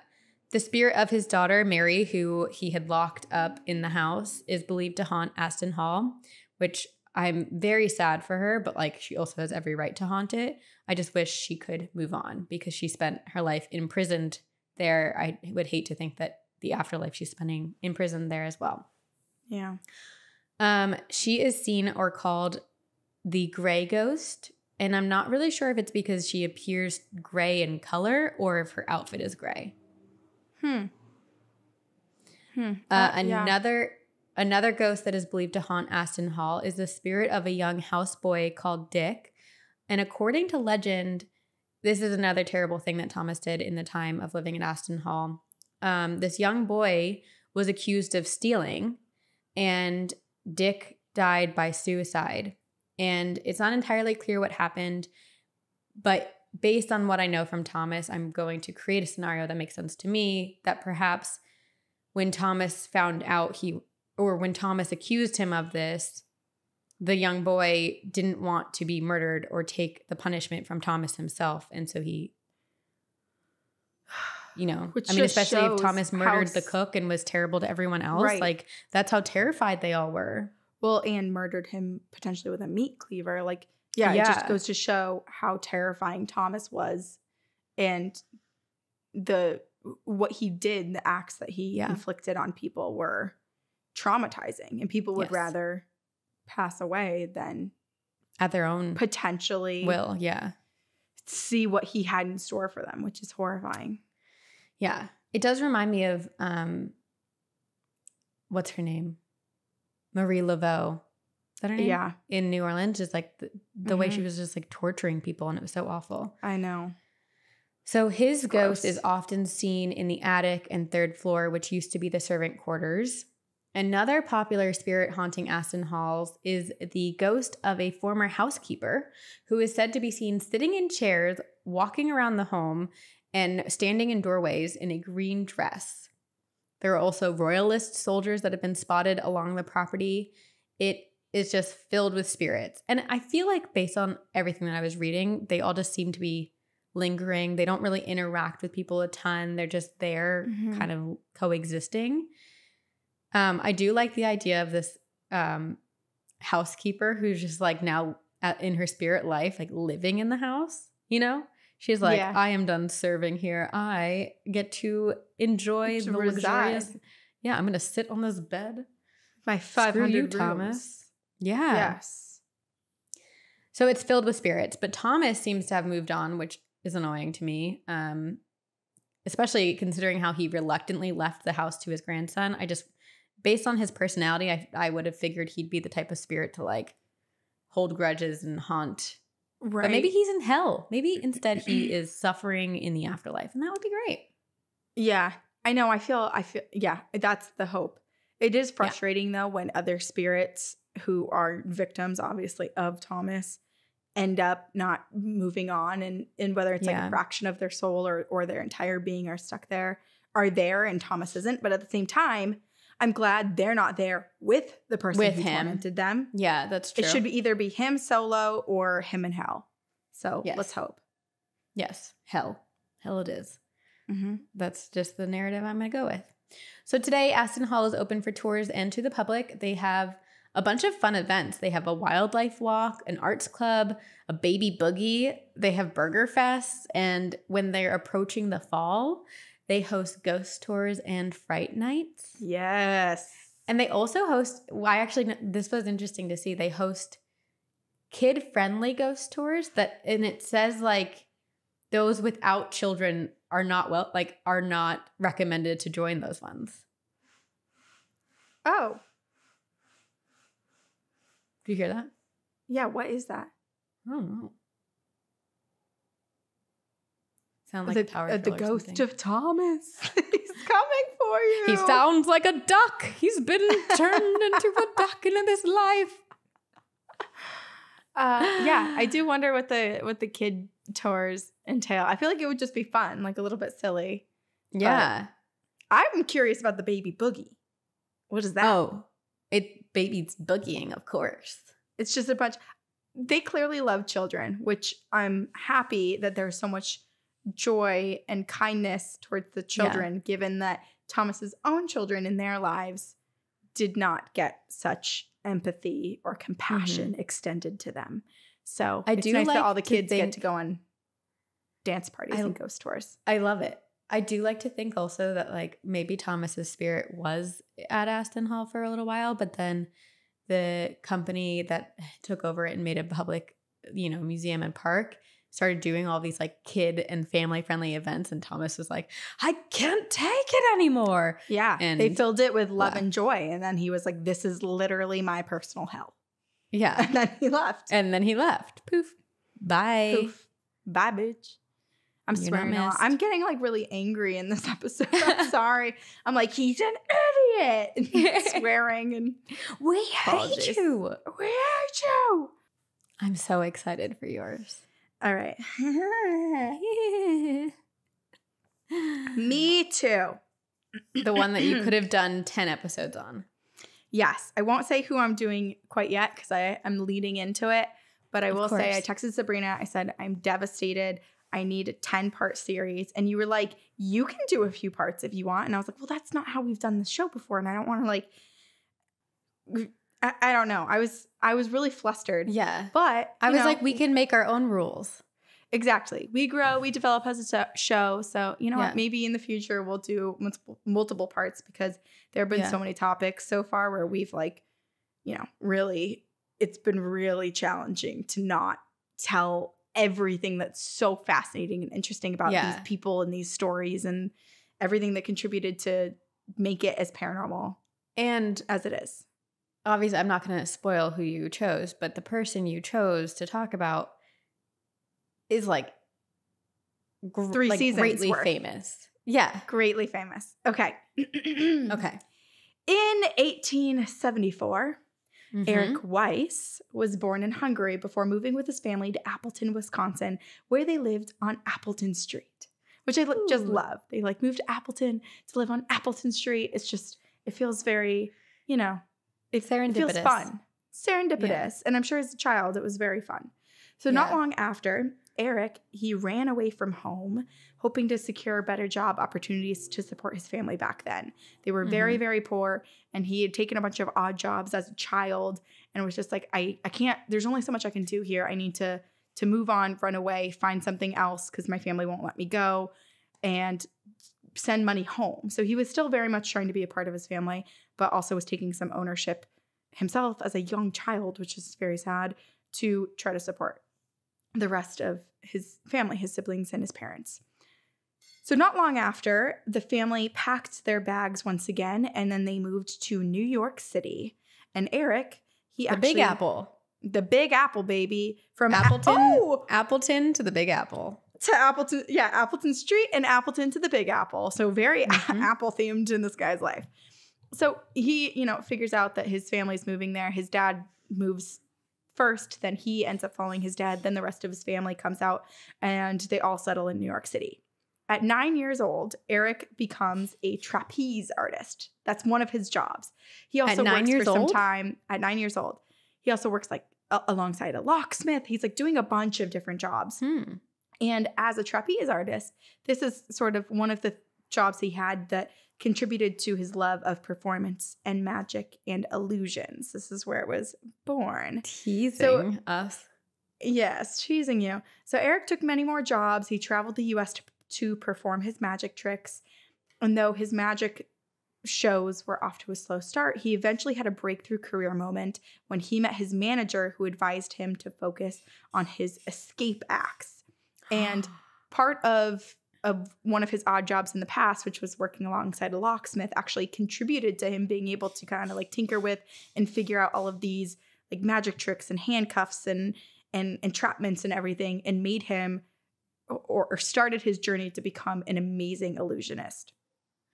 the spirit of his daughter, Mary, who he had locked up in the house, is believed to haunt Aston Hall, which I'm very sad for her, but like she also has every right to haunt it. I just wish she could move on because she spent her life imprisoned there. I would hate to think that the afterlife she's spending in prison there as well. Yeah. Um, she is seen or called the gray ghost, and I'm not really sure if it's because she appears gray in color or if her outfit is gray. Hmm. Hmm. Uh, Uh, yeah. another another ghost that is believed to haunt Aston Hall is the spirit of a young houseboy called Dick. And according to legend, this is another terrible thing that Thomas did in the time of living at Aston Hall. Um, this young boy was accused of stealing, and Dick died by suicide. And it's not entirely clear what happened, but based on what I know from Thomas, I'm going to create a scenario that makes sense to me that perhaps when Thomas found out he or when Thomas accused him of this, the young boy didn't want to be murdered or take the punishment from Thomas himself. And so he, <sighs> you know, Which I mean, especially if Thomas murdered the cook and was terrible to everyone else, Right. like that's how terrified they all were. Well, and murdered him potentially with a meat cleaver. Like, yeah, it just goes to show how terrifying Thomas was and the what he did, the acts that he Yeah. inflicted on people were traumatizing. And people would Yes. rather pass away than At their own potentially will, yeah. see what he had in store for them, which is horrifying. Yeah. It does remind me of um what's her name? Marie Laveau. Is that her name? Yeah, In New Orleans, just like the, the way she Mhm. was just like torturing people and it was so awful. I know. So his ghost is often seen in the attic and third floor, which used to be the servant quarters. Another popular spirit haunting Aston Halls is the ghost of a former housekeeper who is said to be seen sitting in chairs, walking around the home, and standing in doorways in a green dress. There are also royalist soldiers that have been spotted along the property. It is just filled with spirits. And I feel like, based on everything that I was reading, they all just seem to be lingering. They don't really interact with people a ton. They're just there, Mhm. kind of coexisting. Um, I do like the idea of this um, housekeeper who's just like now at, in her spirit life, like living in the house. You know, she's like, Yeah. I am done serving here. I get to enjoy To the reside. luxurious. Yeah, I'm gonna sit on this bed. My Screw 500 you, rooms. Thomas. Yeah. Yes. So it's filled with spirits, but Thomas seems to have moved on, which is annoying to me. Um, especially considering how he reluctantly left the house to his grandson. I just, based on his personality, I, I would have figured he'd be the type of spirit to like hold grudges and haunt. Right. But maybe he's in hell. Maybe <clears throat> instead he is suffering in the afterlife, and that would be great. Yeah, I know. I feel, I feel, yeah, that's the hope. It is frustrating though when other spirits who are victims, obviously, of Thomas end up not moving on and, and whether it's like a fraction of their soul or, or their entire being are stuck there, are there and Thomas isn't. But at the same time, I'm glad they're not there with the person With who him. tormented them. Yeah, that's true. It should be either be him solo or him in hell. So Yes. let's hope. yes, hell, hell it is. Mm-hmm. that's just the narrative I'm going to go with. So today, Aston Hall is open for tours and to the public. They have a bunch of fun events. They have a wildlife walk, an arts club, a baby boogie. They have Burger Fest. And when they're approaching the fall, they host ghost tours and fright nights. Yes. And they also host, well, I actually, this was interesting to see. They host kid friendly ghost tours that, and it says like those without children are not well, like, are not recommended to join those ones. Oh, Do you hear that? yeah. What is that? I don't know. Sound like the, a Tower uh, the ghost of Thomas. <laughs> He's coming for you. He sounds like a duck. He's been <laughs> turned into a duck in this life. Uh, yeah, I do wonder what the what the kid tours entail. I feel like it would just be fun, like a little bit silly. Yeah. I'm curious about the baby boogie. What is that? Oh, it baby's boogieing, of course. It's just a bunch. They clearly love children, which I'm happy that there's so much joy and kindness towards the children, given that Thomas's own children in their lives did not get such empathy or compassion extended to them. So Mm-hmm. I do nice that like all the kids get to go on dance parties I- and ghost tours. I love it. I do like to think also that like maybe Thomas's spirit was at Aston Hall for a little while, but then the company that <sighs> took over it and made a public, you know, museum and park started doing all these like kid and family friendly events and Thomas was like, "I can't take it anymore." Yeah. And they filled it with love yeah. and joy. And then he was like, this is literally my personal hell. Yeah. <laughs> And then he left. and then he left. Poof. Bye. Poof. Bye, bitch. I'm You're swearing I'm getting like really angry in this <laughs> episode. I'm <laughs> sorry. I'm like, he's an idiot. And swearing and We hate you. we hate you. I'm so excited for yours. All right. <laughs> Me too. the one that you <clears throat> could have done 10 episodes on. Yes. I won't say who I'm doing quite yet because I am leading into it. But I Of will say I texted Sabrina. I said, I'm devastated. I need a 10 part series. And you were like, you can do a few parts if you want. And I was like, well, that's not how we've done the show before. And I don't want to like I, I don't know. I was I was really flustered. Yeah. But I was know, like, we can make our own rules. Exactly. We grow, we develop as a show. So, you know Yeah. what? Maybe in the future we'll do multiple, multiple parts because there have been Yeah. so many topics so far where we've, like, you know, really, it's been really challenging to not tell everything that's so fascinating and interesting about Yeah. these people and these stories and everything that contributed to make it as paranormal And as it is. Obviously, I'm not going to spoil who you chose, but the person you chose to talk about is like gr- Three like, seasons greatly worth. famous. Yeah. Greatly famous. Okay. <clears throat> Okay. In 1874, Mhm. Eric Weiss was born in Hungary before moving with his family to Appleton, Wisconsin, where they lived on Appleton Street, which I just love. They like moved to Appleton to live on Appleton Street. It's just, it feels very, you know, it, it feels fun, serendipitous. And I'm sure as a child, it was very fun. So, not long after, Eric, he ran away from home, hoping to secure better job opportunities to support his family back then. They were very, Mhm. very poor, and he had taken a bunch of odd jobs as a child and was just like, I, I can't, there's only so much I can do here. I need to to move on, run away, find something else because my family won't let me go and send money home. So he was still very much trying to be a part of his family, but also was taking some ownership himself as a young child, which is very sad, to try to support the rest of his family, his siblings, and his parents. So, not long after, the family packed their bags once again and then they moved to New York City. And Eric, he The actually, Big Apple. the Big Apple baby from A- Appleton. oh, Appleton to the Big Apple. to Appleton, yeah, Appleton Street and Appleton to the Big Apple. So very <laughs> Mhm. Apple themed in this guy's life. So he, you know, figures out that his family's moving there. His dad moves first, then he ends up following his dad. Then the rest of his family comes out and they all settle in New York City. At nine years old, Eric becomes a trapeze artist. That's one of his jobs. He also works years for some time. At nine years old, he also works like a- alongside a locksmith. He's like doing a bunch of different jobs. Hmm. And as a trapeze artist, this is sort of one of the jobs he had that contributed to his love of performance and magic and illusions. This is where it was born. Teasing us. Yes, teasing you. So Eric took many more jobs. He traveled the US to, to perform his magic tricks. And though his magic shows were off to a slow start, he eventually had a breakthrough career moment when he met his manager who advised him to focus on his escape acts. And <gasps> part of of one of his odd jobs in the past, which was working alongside a locksmith, actually contributed to him being able to kind of like tinker with and figure out all of these like magic tricks and handcuffs and and entrapments and everything, and made him or, or started his journey to become an amazing illusionist.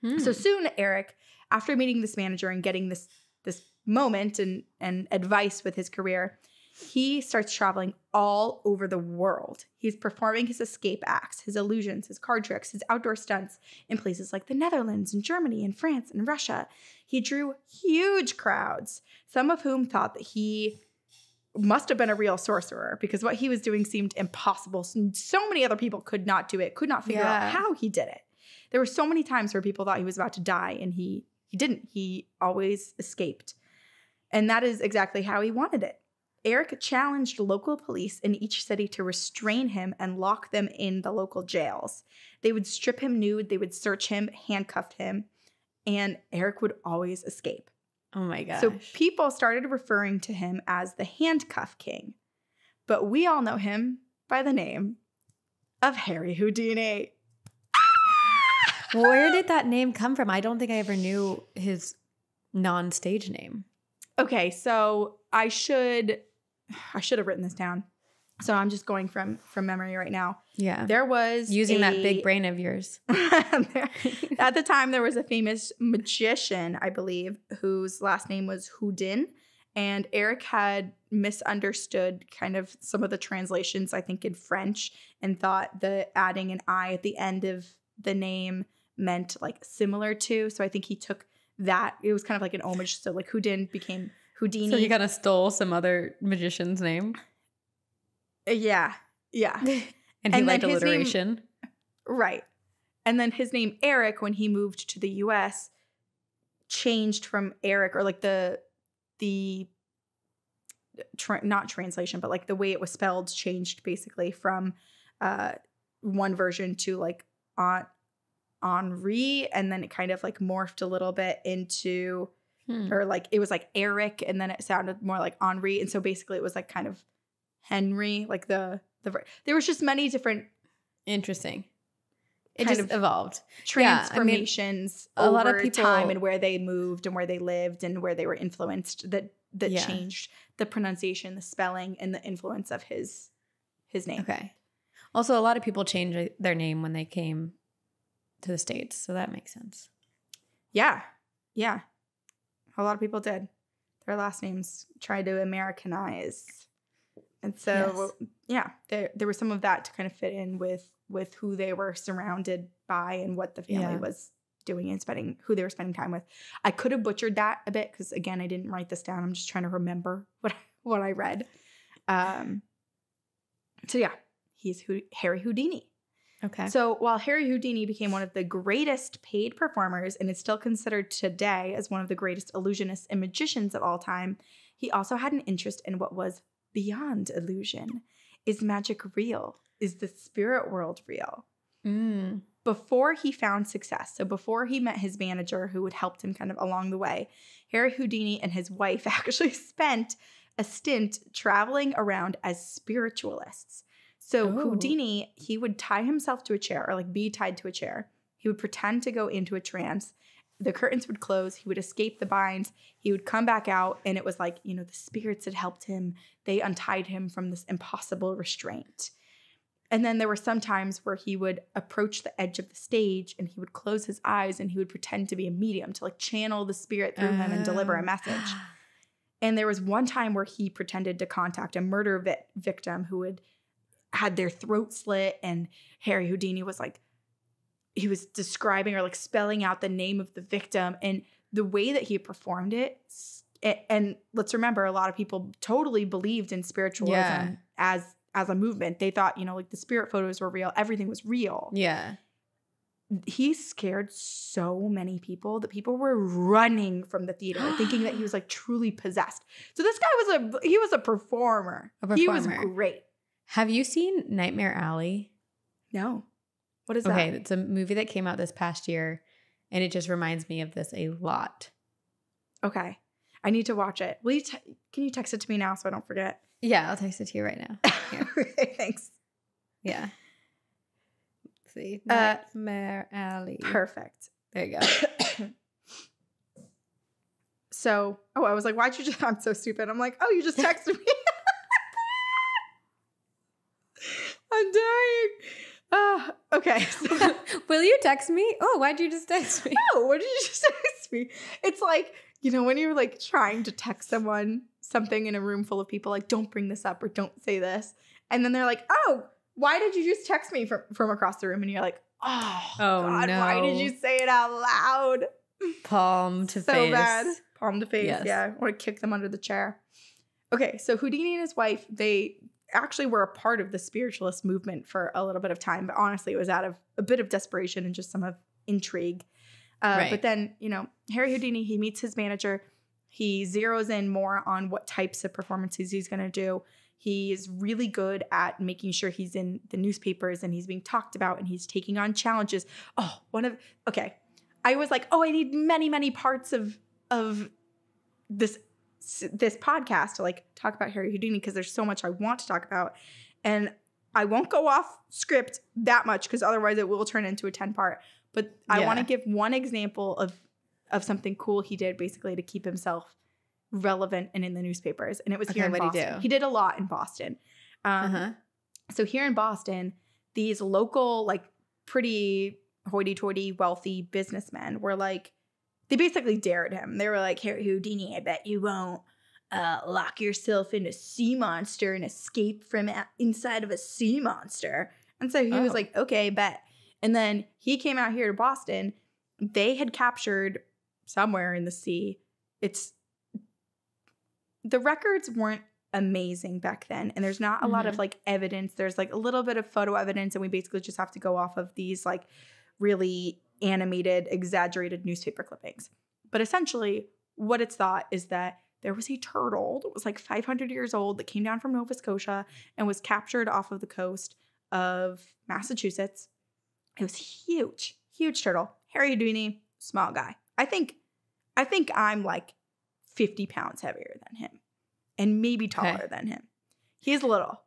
Hmm. So soon, Eric, after meeting this manager and getting this this moment and and advice with his career, he starts traveling all over the world. He's performing his escape acts, his illusions, his card tricks, his outdoor stunts in places like the Netherlands and Germany and France and Russia. He drew huge crowds, some of whom thought that he must have been a real sorcerer because what he was doing seemed impossible. So many other people could not do it, could not figure Yeah. out how he did it. There were so many times where people thought he was about to die and he he didn't. He always escaped. And that is exactly how he wanted it. Eric challenged local police in each city to restrain him and lock them in the local jails. They would strip him nude, they would search him, handcuff him, and Eric would always escape. Oh my gosh. So people started referring to him as the Handcuff King. But we all know him by the name of Harry Houdini. <laughs> Where did that name come from? I don't think I ever knew his non-stage name. Okay, so I should <sighs> I should have written this down. So I'm just going from from memory right now. Yeah. There was Using that big brain of yours. <laughs> There- At the time, there was a famous magician, I believe, whose last name was Houdin. And Eric had misunderstood kind of some of the translations, I think, in French, and thought the adding an I at the end of the name meant like similar to. So I think he took that. It was kind of like an homage. So like Houdin became Houdini. So you kind of stole some other magician's name. Yeah. Yeah. <laughs> And he And liked his name- alliteration. Right. And then his name Eric when he moved to the US changed from Eric or like the the tra- not translation but like the way it was spelled changed basically from uh one version to like on Henri and then it kind of like morphed a little bit into Hmm. or like it was like Eric and then it sounded more like Henri and so basically it was like kind of Henry like the the there was just many different Interesting. It just evolved. Yeah, I mean, transformations a lot of people- time and where they moved and where they lived and where they were influenced that that Yeah. changed the pronunciation, the spelling, and the influence of his his name. Okay. Also, a lot of people changed their name when they came to the States. So that makes sense. Yeah, yeah, a lot of people did. Their last names tried to Americanize, and so yeah, there there was some of that to kind of fit in with with who they were surrounded by and what the family Yeah. was doing and spending who they were spending time with. I could have butchered that a bit because again, I didn't write this down. I'm just trying to remember <laughs> what what I read. Um. So yeah, he's Harry Houdini. Okay. So while Harry Houdini became one of the greatest paid performers and is still considered today as one of the greatest illusionists and magicians of all time, he also had an interest in what was beyond illusion. Is magic real? Is the spirit world real? Mm. Before he found success, so before he met his manager who had helped him kind of along the way, Harry Houdini and his wife <laughs> actually spent a stint traveling around as spiritualists. So Oh. Houdini, he would tie himself to a chair or like be tied to a chair. He would pretend to go into a trance. The curtains would close. He would escape the binds. He would come back out, and it was like, you know, the spirits had helped him. They untied him from this impossible restraint. And then there were some times where he would approach the edge of the stage and he would close his eyes and he would pretend to be a medium to like channel the spirit through him and deliver a message. Ah. And there was one time where he pretended to contact a murder vi- victim who had had their throat slit, and Harry Houdini was like, he was describing or like spelling out the name of the victim, and the way that he performed it. And let's remember, a lot of people totally believed in spiritualism Yeah. as as a movement. They thought, you know, like the spirit photos were real, everything was real Yeah. he scared so many people that people were running from the theater <gasps> thinking that he was like truly possessed. So this guy was a he was a performer. A He was great. Have you seen Nightmare Alley? No. What is Okay, that? Okay, it's a movie that came out this past year, and it just reminds me of this a lot. Okay. I need to watch it. Will you te- can you text it to me now so I don't forget? Yeah, I'll text it to you right now. <laughs> Yeah. okay, thanks. Yeah. Let's see. Uh, Nightmare Alley. Perfect. There you go. <coughs> So, oh, I was like, why'd you just <laughs> I'm so stupid. I'm like, oh, you just <laughs> texted me. I'm dying. Ah, okay. So- <laughs> Will you text me? Oh, why'd you just text me? Oh, what did you just <laughs> text me? It's like, you know, when you're like trying to text someone something in a room full of people, like, don't bring this up or don't say this. And then they're like, oh, why did you just text me from, from across the room? And you're like, oh, Oh, God, why did you say it out loud? <laughs> Palm to so face. bad. Palm to face. Yes. Yeah. I want to kick them under the chair. Okay, so Houdini and his wife, they actually were a part of the spiritualist movement for a little bit of time, but honestly, it was out of a bit of desperation and just some of intrigue. Uh, Right. But then, you know, Harry Houdini, he meets his manager. He zeroes in more on what types of performances he's going to do. He's really good at making sure he's in the newspapers and he's being talked about and he's taking on challenges. Oh, one of okay. I was like, oh, I need many, many parts of of this this podcast to like talk about Harry Houdini because there's so much I want to talk about, and I won't go off script that much because otherwise it will turn into a ten part. But I want to give one example of of something cool he did basically to keep himself relevant and in the newspapers, and it was here in he Boston. do? He did a lot in Boston. Um, Uh-huh. so here in Boston, these local, like pretty hoity-toity, wealthy businessmen were like, they basically dared him. They were like, Harry Houdini, I bet you won't uh, lock yourself in a sea monster and escape from a- inside of a sea monster. And so he was Oh. like, okay, bet. And then he came out here to Boston. They had captured somewhere in the sea. It's the records weren't amazing back then and there's not a lot of like evidence there's like a little bit of photo evidence and we basically just have to go off of these like really animated exaggerated newspaper clippings but essentially what it's thought is that there was a turtle that was like 500 years old that came down from nova scotia and was captured off of the coast of massachusetts it was huge huge turtle harry houdini small guy i think i think i'm like 50 pounds heavier than him and maybe taller Okay. than him. He's a little.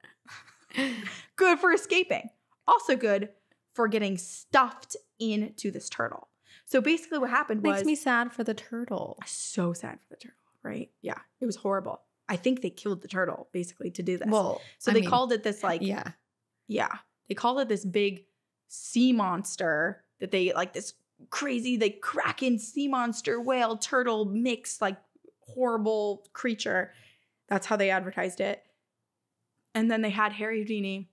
<laughs> good for escaping. Also good for getting stuffed into this turtle. So basically what happened was Makes me sad for the turtle. so sad for the turtle, right? Yeah, it was horrible. I think they killed the turtle basically to do this. Well, so I they mean, called it this like yeah. yeah. They called it this big sea monster that they like this crazy, like kraken sea monster, whale, turtle mix, like horrible creature. That's how they advertised it. And then they had Harry Houdini.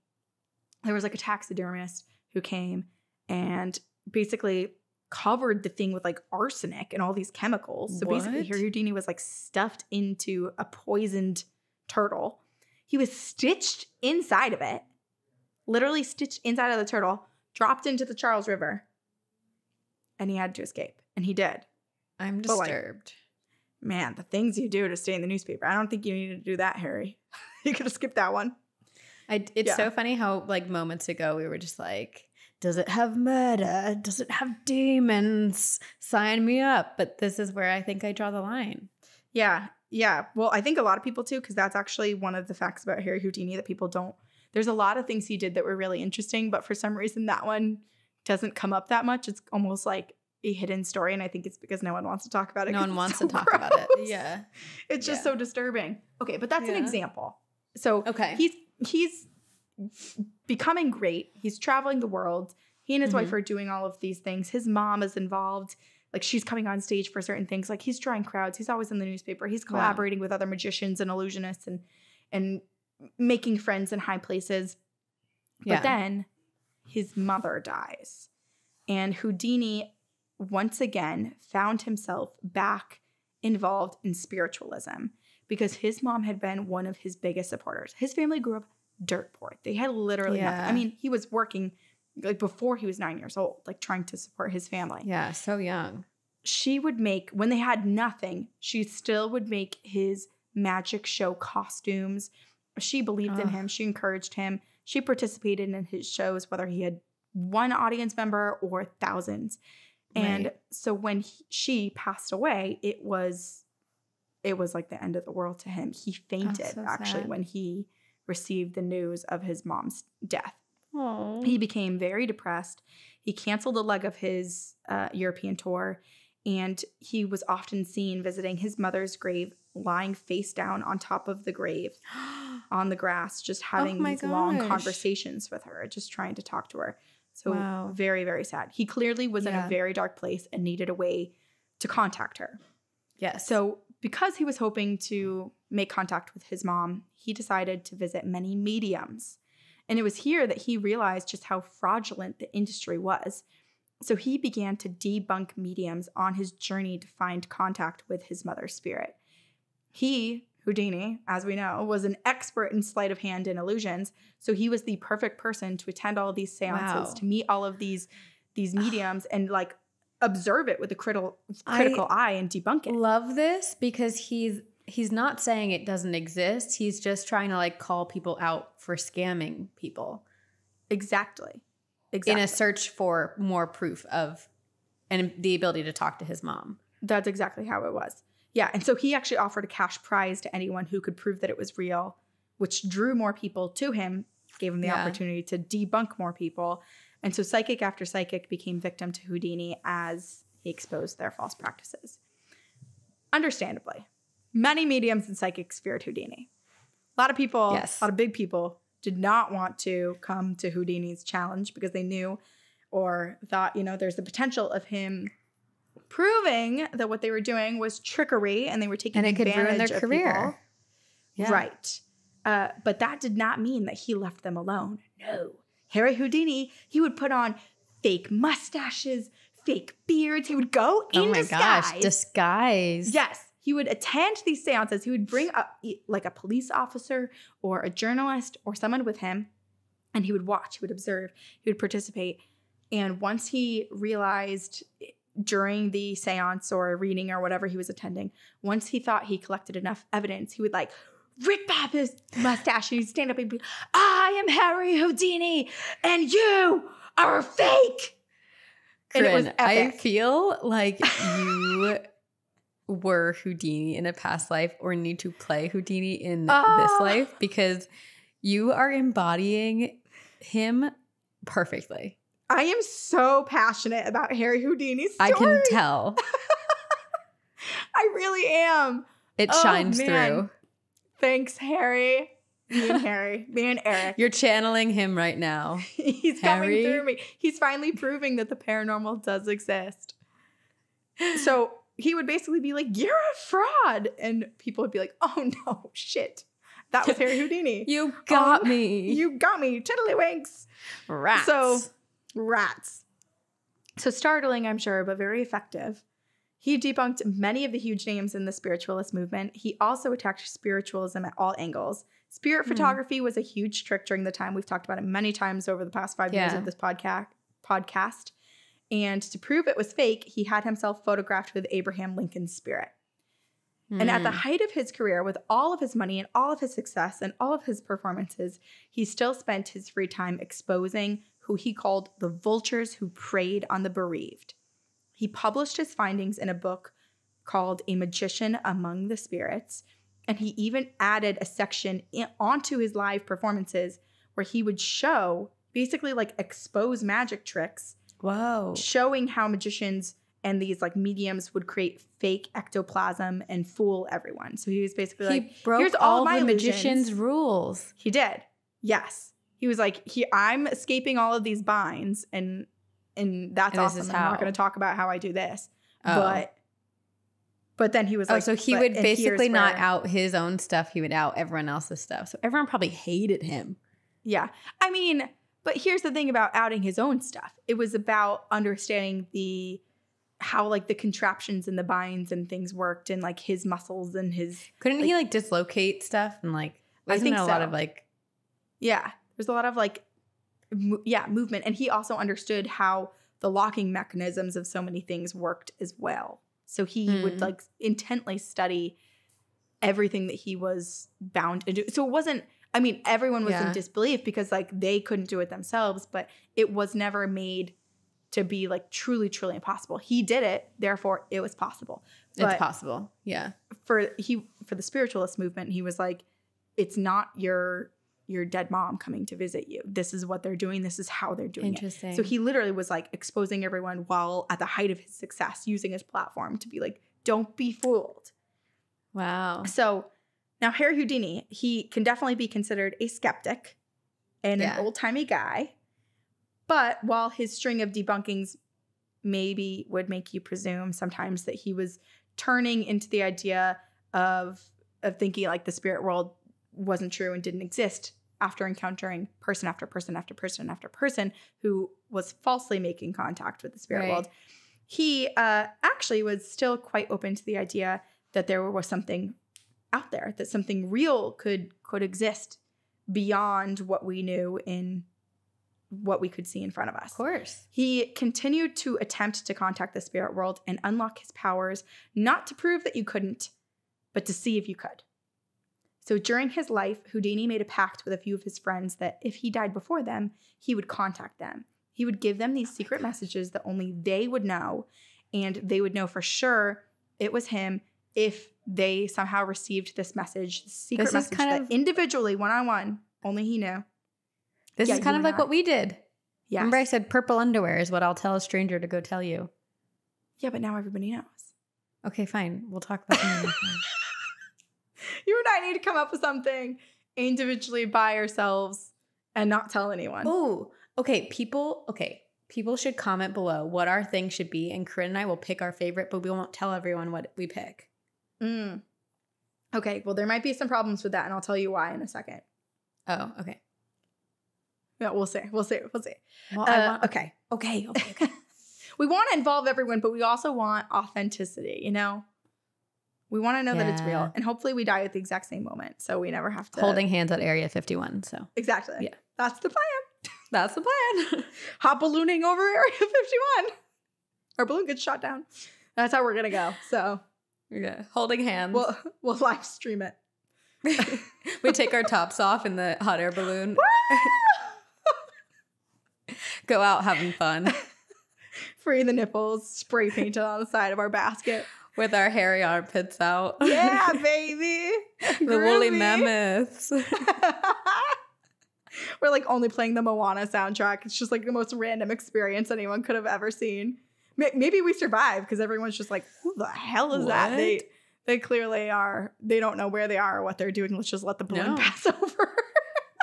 There was like a taxidermist who came and basically covered the thing with like arsenic and all these chemicals. So basically, What? Harry Houdini was like stuffed into a poisoned turtle. He was stitched inside of it, literally stitched inside of the turtle, dropped into the Charles River, and he had to escape. And he did. I'm But, like, disturbed. Man, the things you do to stay in the newspaper. I don't think you needed to do that, Harry. <laughs> you could have skipped that one. I, it's yeah. so funny how like moments ago we were just like, does it have murder? Does it have demons? Sign me up. But this is where I think I draw the line. Yeah, yeah. Well, I think a lot of people too, because that's actually one of the facts about Harry Houdini that people don't. There's a lot of things he did that were really interesting, but for some reason that one doesn't come up that much. It's almost like a hidden story, and I think it's because no one wants to talk about it. No one wants so to talk about it. Yeah. it's just Yeah. so disturbing. Okay, but that's an example. So Okay. he's he's becoming great. He's traveling the world. He and his wife Mhm. are doing all of these things. His mom is involved. Like she's coming on stage for certain things. Like he's drawing crowds. He's always in the newspaper. He's Wow. collaborating with other magicians and illusionists and and making friends in high places. Yeah. But then his mother dies. And Houdini once again found himself back involved in spiritualism because his mom had been one of his biggest supporters. His family grew up dirt poor. They had literally nothing. I mean, he was working like before he was 9 years old, like trying to support his family yeah. So young. she would make when they had nothing she still would make his magic show costumes she believed in him she encouraged him she participated in his shows whether he had one audience member or thousands and Right. so when he, she passed away it was it was like the end of the world to him he fainted so actually sad. when he received the news of his mom's death Oh. he became very depressed. He canceled a leg of his uh, European tour, and he was often seen visiting his mother's grave, lying face down on top of the grave <gasps> on the grass, just having Oh these long conversations with her, just trying to talk to her. So Wow. very, very sad. He clearly was in a very dark place and needed a way to contact her. yes. So, because he was hoping to make contact with his mom, he decided to visit many mediums. And it was here that he realized just how fraudulent the industry was. So, he began to debunk mediums on his journey to find contact with his mother's spirit. He, Houdini, as we know, was an expert in sleight of hand and illusions. So he was the perfect person to attend all these seances, Wow. to meet all of these these mediums and like observe it with a critical critical eye and debunk it. Love this because he's he's not saying it doesn't exist. He's just trying to like call people out for scamming people Exactly. Exactly. in a search for more proof of and the ability to talk to his mom. That's exactly how it was. Yeah. And so he actually offered a cash prize to anyone who could prove that it was real, which drew more people to him, gave him the Yeah. opportunity to debunk more people. And so psychic after psychic became victim to Houdini as he exposed their false practices. Understandably, many mediums and psychics feared Houdini. A lot of people, Yes. a lot of big people, did not want to come to Houdini's challenge because they knew or thought, you know, there's the potential of him proving that what they were doing was trickery and they were taking And it could ruin their career. Yeah. Right. Uh, but that did not mean that he left them alone. No. Harry Houdini, he would put on fake mustaches, fake beards. He would go oh in oh my disguise. gosh, disguise. Yes. He would attend these seances. He would bring up like a police officer or a journalist or someone with him, and he would watch, he would observe, he would participate. And once he realized eh, during the seance or reading or whatever he was attending, once he thought he collected enough evidence, he would like rip off his mustache and he'd stand up and be, ah, I am Harry Houdini, and you are fake. And it was Corinne, I feel like you <laughs> were Houdini in a past life or need to play Houdini in this Ah. life because you are embodying him perfectly. I am so passionate about Harry Houdini's story. I can tell. <laughs> I really am. It Oh, shines man. through. Thanks, Harry. Me and Harry. Me and Eric. You're channeling him right now. <laughs> He's Harry? coming through me. He's finally proving that the paranormal does exist. <gasps> So he would basically be like, You're a fraud. And people would be like, Oh no, shit. That was Harry Houdini. <laughs> You got Um, me. <laughs> You got me. Tiddlywinks. rats. So rats. So startling, I'm sure, but very effective. He debunked many of the huge names in the spiritualist movement. He also attacked spiritualism at all angles. Spirit Hmm. photography was a huge trick during the time. We've talked about it many times over the past five years of this podcast. Podcast, and to prove it was fake, he had himself photographed with Abraham Lincoln's spirit. And at the Hmm. height of his career, with all of his money and all of his success and all of his performances, he still spent his free time exposing who he called the vultures who preyed on the bereaved. He published his findings in a book called A Magician Among the Spirits, and he even added a section in, onto his live performances where he would show basically like expose magic tricks Whoa. showing how magicians and these like mediums would create fake ectoplasm and fool everyone. So he was basically like, he broke "Here's all all my the magician's rules. he did. Yes. He was like, he, I'm escaping all of these binds and and that's And awesome. I'm not going to talk about how I do this. Oh. But but then he was oh, like, so he would basically not where-" out his own stuff. He would out everyone else's stuff. So everyone probably hated him. Yeah. I mean, but here's the thing about outing his own stuff. It was about understanding the how like the contraptions and the binds and things worked and like his muscles and his Couldn't he like dislocate stuff and like? I think it a lot of like? yeah. There's a lot of like mo- yeah, movement and he also understood how the locking mechanisms of so many things worked as well. So he Hmm. would like intently study everything that he was bound to do. So it wasn't I mean, everyone was Yeah. in disbelief because like they couldn't do it themselves, but it was never made to be like truly, truly impossible. He did it, therefore it was possible. It's possible. Yeah. for he for the spiritualist movement, he was like, it's not your your dead mom coming to visit you. This is what they're doing. This is how they're doing it. Interesting. So he literally was like exposing everyone while at the height of his success, using his platform to be like, don't be fooled. Wow. So now Harry Houdini, he can definitely be considered a skeptic and Yeah. an old timey guy. But while his string of debunkings maybe would make you presume sometimes that he was turning into the idea of of thinking like the spirit world wasn't true and didn't exist after encountering person after person after person after person who was falsely making contact with the spirit Right. world he uh, actually was still quite open to the idea that there was something out there, that something real could could exist beyond what we knew in what we could see in front of us. Of course. He continued to attempt to contact the spirit world and unlock his powers, not to prove that you couldn't, but to see if you could. So during his life, Houdini made a pact with a few of his friends that if he died before them, he would contact them. He would give them these secret messages that only they would know, and they would know for sure it was him if they somehow received this message, this secret This is message kind that of- individually, one on one, only he knew. This Yeah, is kind of like I. what we did. Yes. Remember, I said purple underwear is what I'll tell a stranger to go tell you. yeah, but now everybody knows. Okay, fine. We'll talk about that. <laughs> <laughs> You and I need to come up with something individually by ourselves and not tell anyone. Oh, okay. People, okay. People should comment below what our thing should be, and Corinne and I will pick our favorite, but we won't tell everyone what we pick. Mm. Okay, well, there might be some problems with that, and I'll tell you why in a second. Oh, okay. Yeah, we'll see. We'll see. We'll see. Well, Uh, I want, okay. okay, okay, okay. <laughs> We want to involve everyone, but we also want authenticity, you know? We want to know that it's real. And hopefully we die at the exact same moment. So we never have to. Holding hands at Area 51. So Exactly. Yeah. That's the plan. <laughs> that's the plan. <laughs> Hot ballooning over Area 51. Our balloon gets shot down. That's how we're going to go. So yeah. Holding hands. we'll, we'll live stream it. <laughs> we take our tops off in the hot air balloon. Go out having fun Free the nipples, spray painted on the side of our basket. With our hairy armpits out. Yeah, <laughs> baby. the woolly mammoths. <laughs> <laughs> We're like only playing the Moana soundtrack. It's just like the most random experience anyone could have ever seen. Maybe we survive because everyone's just like, "Who the hell is that?" They they clearly are. They don't know where they are or what they're doing. Let's just let the balloon No. pass over.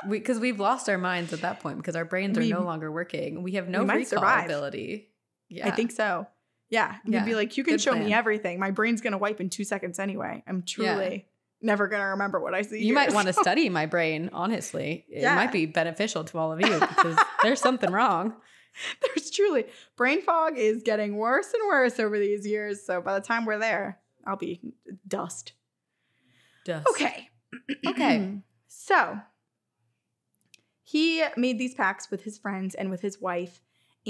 Because we've lost our minds at that point because our brains are We- no longer working. We have no we recall survive. ability. Yeah, I think so. Yeah, you'd Yeah. be like, "You can Good show me everything. My brain's gonna wipe in two seconds anyway. I'm truly never gonna remember what I see." you here." might want to study my brain. Honestly, it Yeah. might be beneficial to all of you because there's something wrong. <laughs> There's truly brain fog is getting worse and worse over these years. So by the time we're there, I'll be dust. Dust. Okay. Okay. <clears throat> so he made these pacts with his friends and with his wife,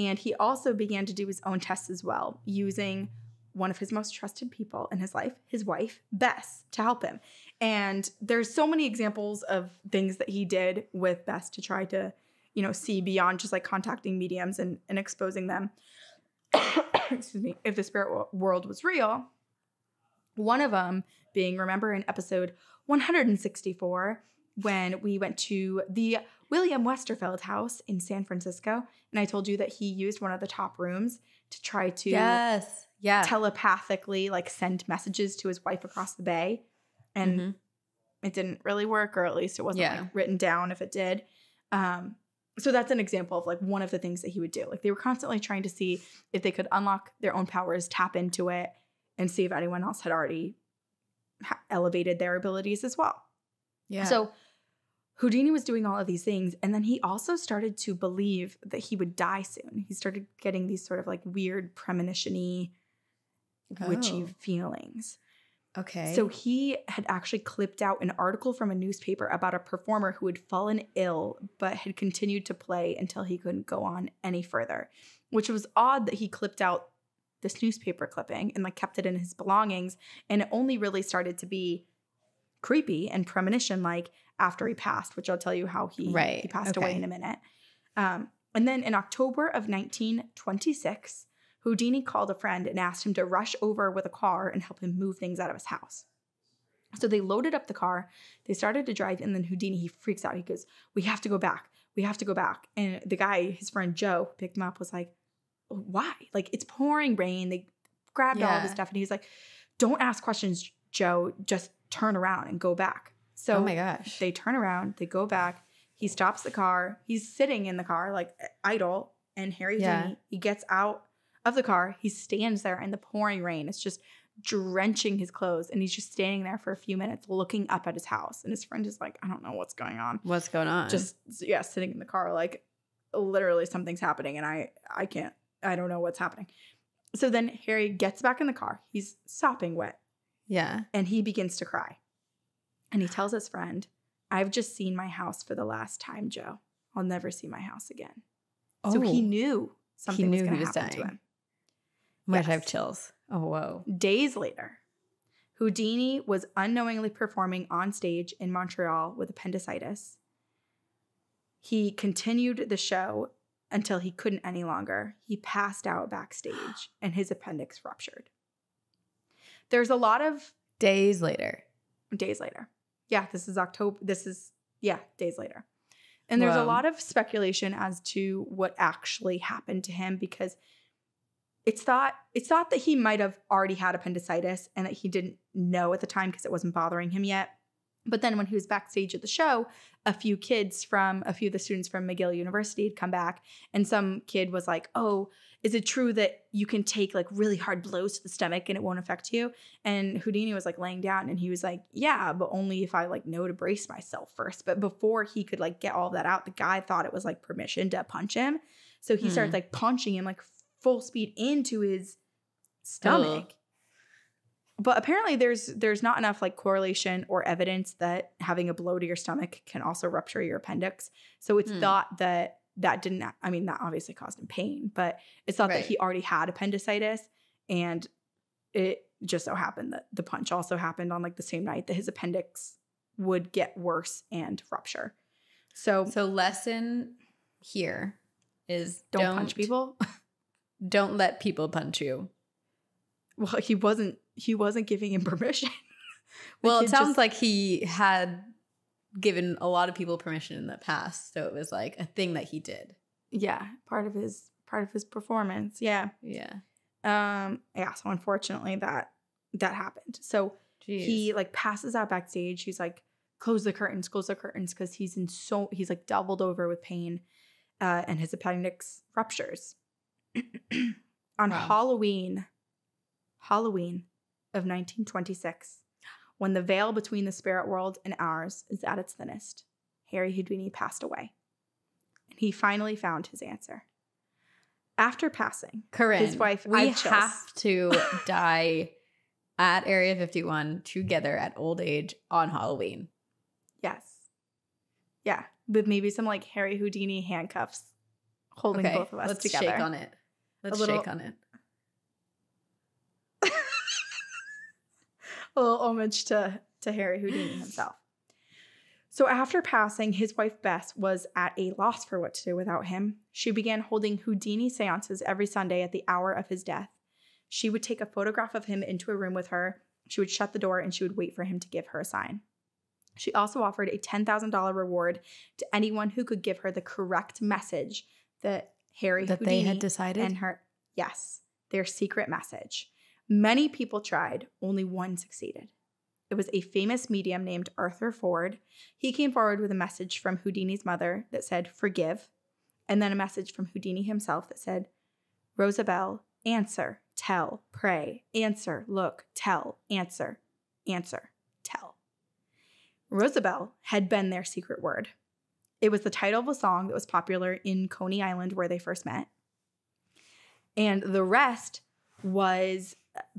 and he also began to do his own tests as well, using one of his most trusted people in his life, his wife, Bess, to help him. And there's so many examples of things that he did with Bess to try to, you know, see beyond just like contacting mediums and, and exposing them. <coughs> Excuse me, if the spirit world was real. One of them being, remember in episode 164, when we went to the William Westerfeld house in San Francisco, and I told you that he used one of the top rooms to try to Yes. Yeah. telepathically like send messages to his wife across the bay. And Mhm. it didn't really work, or at least it wasn't Yeah. like written down if it did. Um, so that's an example of like one of the things that he would do. Like they were constantly trying to see if they could unlock their own powers, tap into it, and see if anyone else had already ha- elevated their abilities as well. Yeah. So Houdini was doing all of these things, and then he also started to believe that he would die soon. He started getting these sort of like weird premonition-y, witchy Oh. feelings. okay. So he had actually clipped out an article from a newspaper about a performer who had fallen ill but had continued to play until he couldn't go on any further, which was odd that he clipped out this newspaper clipping and like kept it in his belongings and it only really started to be creepy and premonition like after he passed, which I'll tell you how he, Right, he passed away in a minute. Um, and then in October of 1926, Houdini called a friend and asked him to rush over with a car and help him move things out of his house. So they loaded up the car. They started to drive, and then Houdini he freaks out. He goes, "We have to go back. We have to go back." And the guy, his friend Joe, who picked him up, was like, "Why? Like it's pouring rain." They grabbed all of his stuff, and he's like, "Don't ask questions, Joe. Just turn around and go back." So oh my gosh. they turn around, they go back. He stops the car. He's sitting in the car, like idle. And Harry Yeah. Houdini, he gets out of the car. He stands there in the pouring rain. It's just drenching his clothes. And he's just standing there for a few minutes looking up at his house. And his friend is like, I don't know what's going on. What's going on? Just, yeah, sitting in the car, like literally something's happening. And I, I can't, I don't know what's happening. So then Harry gets back in the car. He's sopping wet yeah. and he begins to cry. And he tells his friend, I've just seen my house for the last time, Joe. I'll never see my house again. Oh. So he Oh. knew something was knew going to was happen to him. Might have chills. Oh whoa. Days later, Houdini was unknowingly performing on stage in Montreal with appendicitis. He continued the show until he couldn't any longer. He passed out backstage and his appendix ruptured. There's a lot of Days later. days later. Yeah, this is October. This is, yeah, days later. And there's a lot of speculation as to what actually happened to him because it's thought it's thought that he might have already had appendicitis and that he didn't know at the time because it wasn't bothering him yet. But then when he was backstage at the show, a few kids from a few of the students from McGill University had come back, and some kid was like, "Oh, is it true that you can take like really hard blows to the stomach and it won't affect you?" And Houdini was like laying down, and he was like, "Yeah, but only if I like know to brace myself first. But before he could like get all that out, the guy thought it was like permission to punch him, so he Hmm. started like punching him like full speed into his stomach but apparently there's there's not enough like correlation or evidence that having a blow to your stomach can also rupture your appendix so it's Hmm. thought that that didn't i mean that obviously caused him pain but it's thought Right. that he already had appendicitis and it just so happened that the punch also happened on like the same night that his appendix would get worse and rupture so, So lesson here is don't, punch people <laughs> Don't let people punch you. well he wasn't he wasn't giving him <laughs> permission Well, it sounds just- like he had given a lot of people permission in the past, so it was like a thing that he did. yeah part of his part of his performance yeah Yeah. um yeah so unfortunately that that happened so Jeez. he like passes out backstage he's like close the curtains close the curtains because he's in so he's like doubled over with pain uh and his appendix ruptures <clears throat> on Wow. halloween halloween of 1926 when the veil between the spirit world and ours is at its thinnest harry houdini passed away and he finally found his answer after passing Corinne, his wife- we have have to die at Area 51 together at old age on Halloween. Yes. Yeah, with maybe some like Harry Houdini handcuffs holding Okay, both of us let's together. shake on it. Let's shake on it. A little homage to to Harry Houdini <sighs> himself. So after passing, his wife Bess was at a loss for what to do without him. She began holding Houdini seances every Sunday at the hour of his death. She would take a photograph of him into a room with her. She would shut the door and she would wait for him to give her a sign. She also offered a $10,000 reward to anyone who could give her the correct message that Harry That Houdini they had decided. and her yes, their secret message. Many people tried, only one succeeded. It was a famous medium named Arthur Ford. He came forward with a message from Houdini's mother that said, Forgive, and then a message from Houdini himself that said, Rosabelle, answer, tell, pray, answer, look, tell, answer, answer, tell. Rosabelle had been their secret word. It was the title of a song that was popular in Coney Island where they first met. And the rest was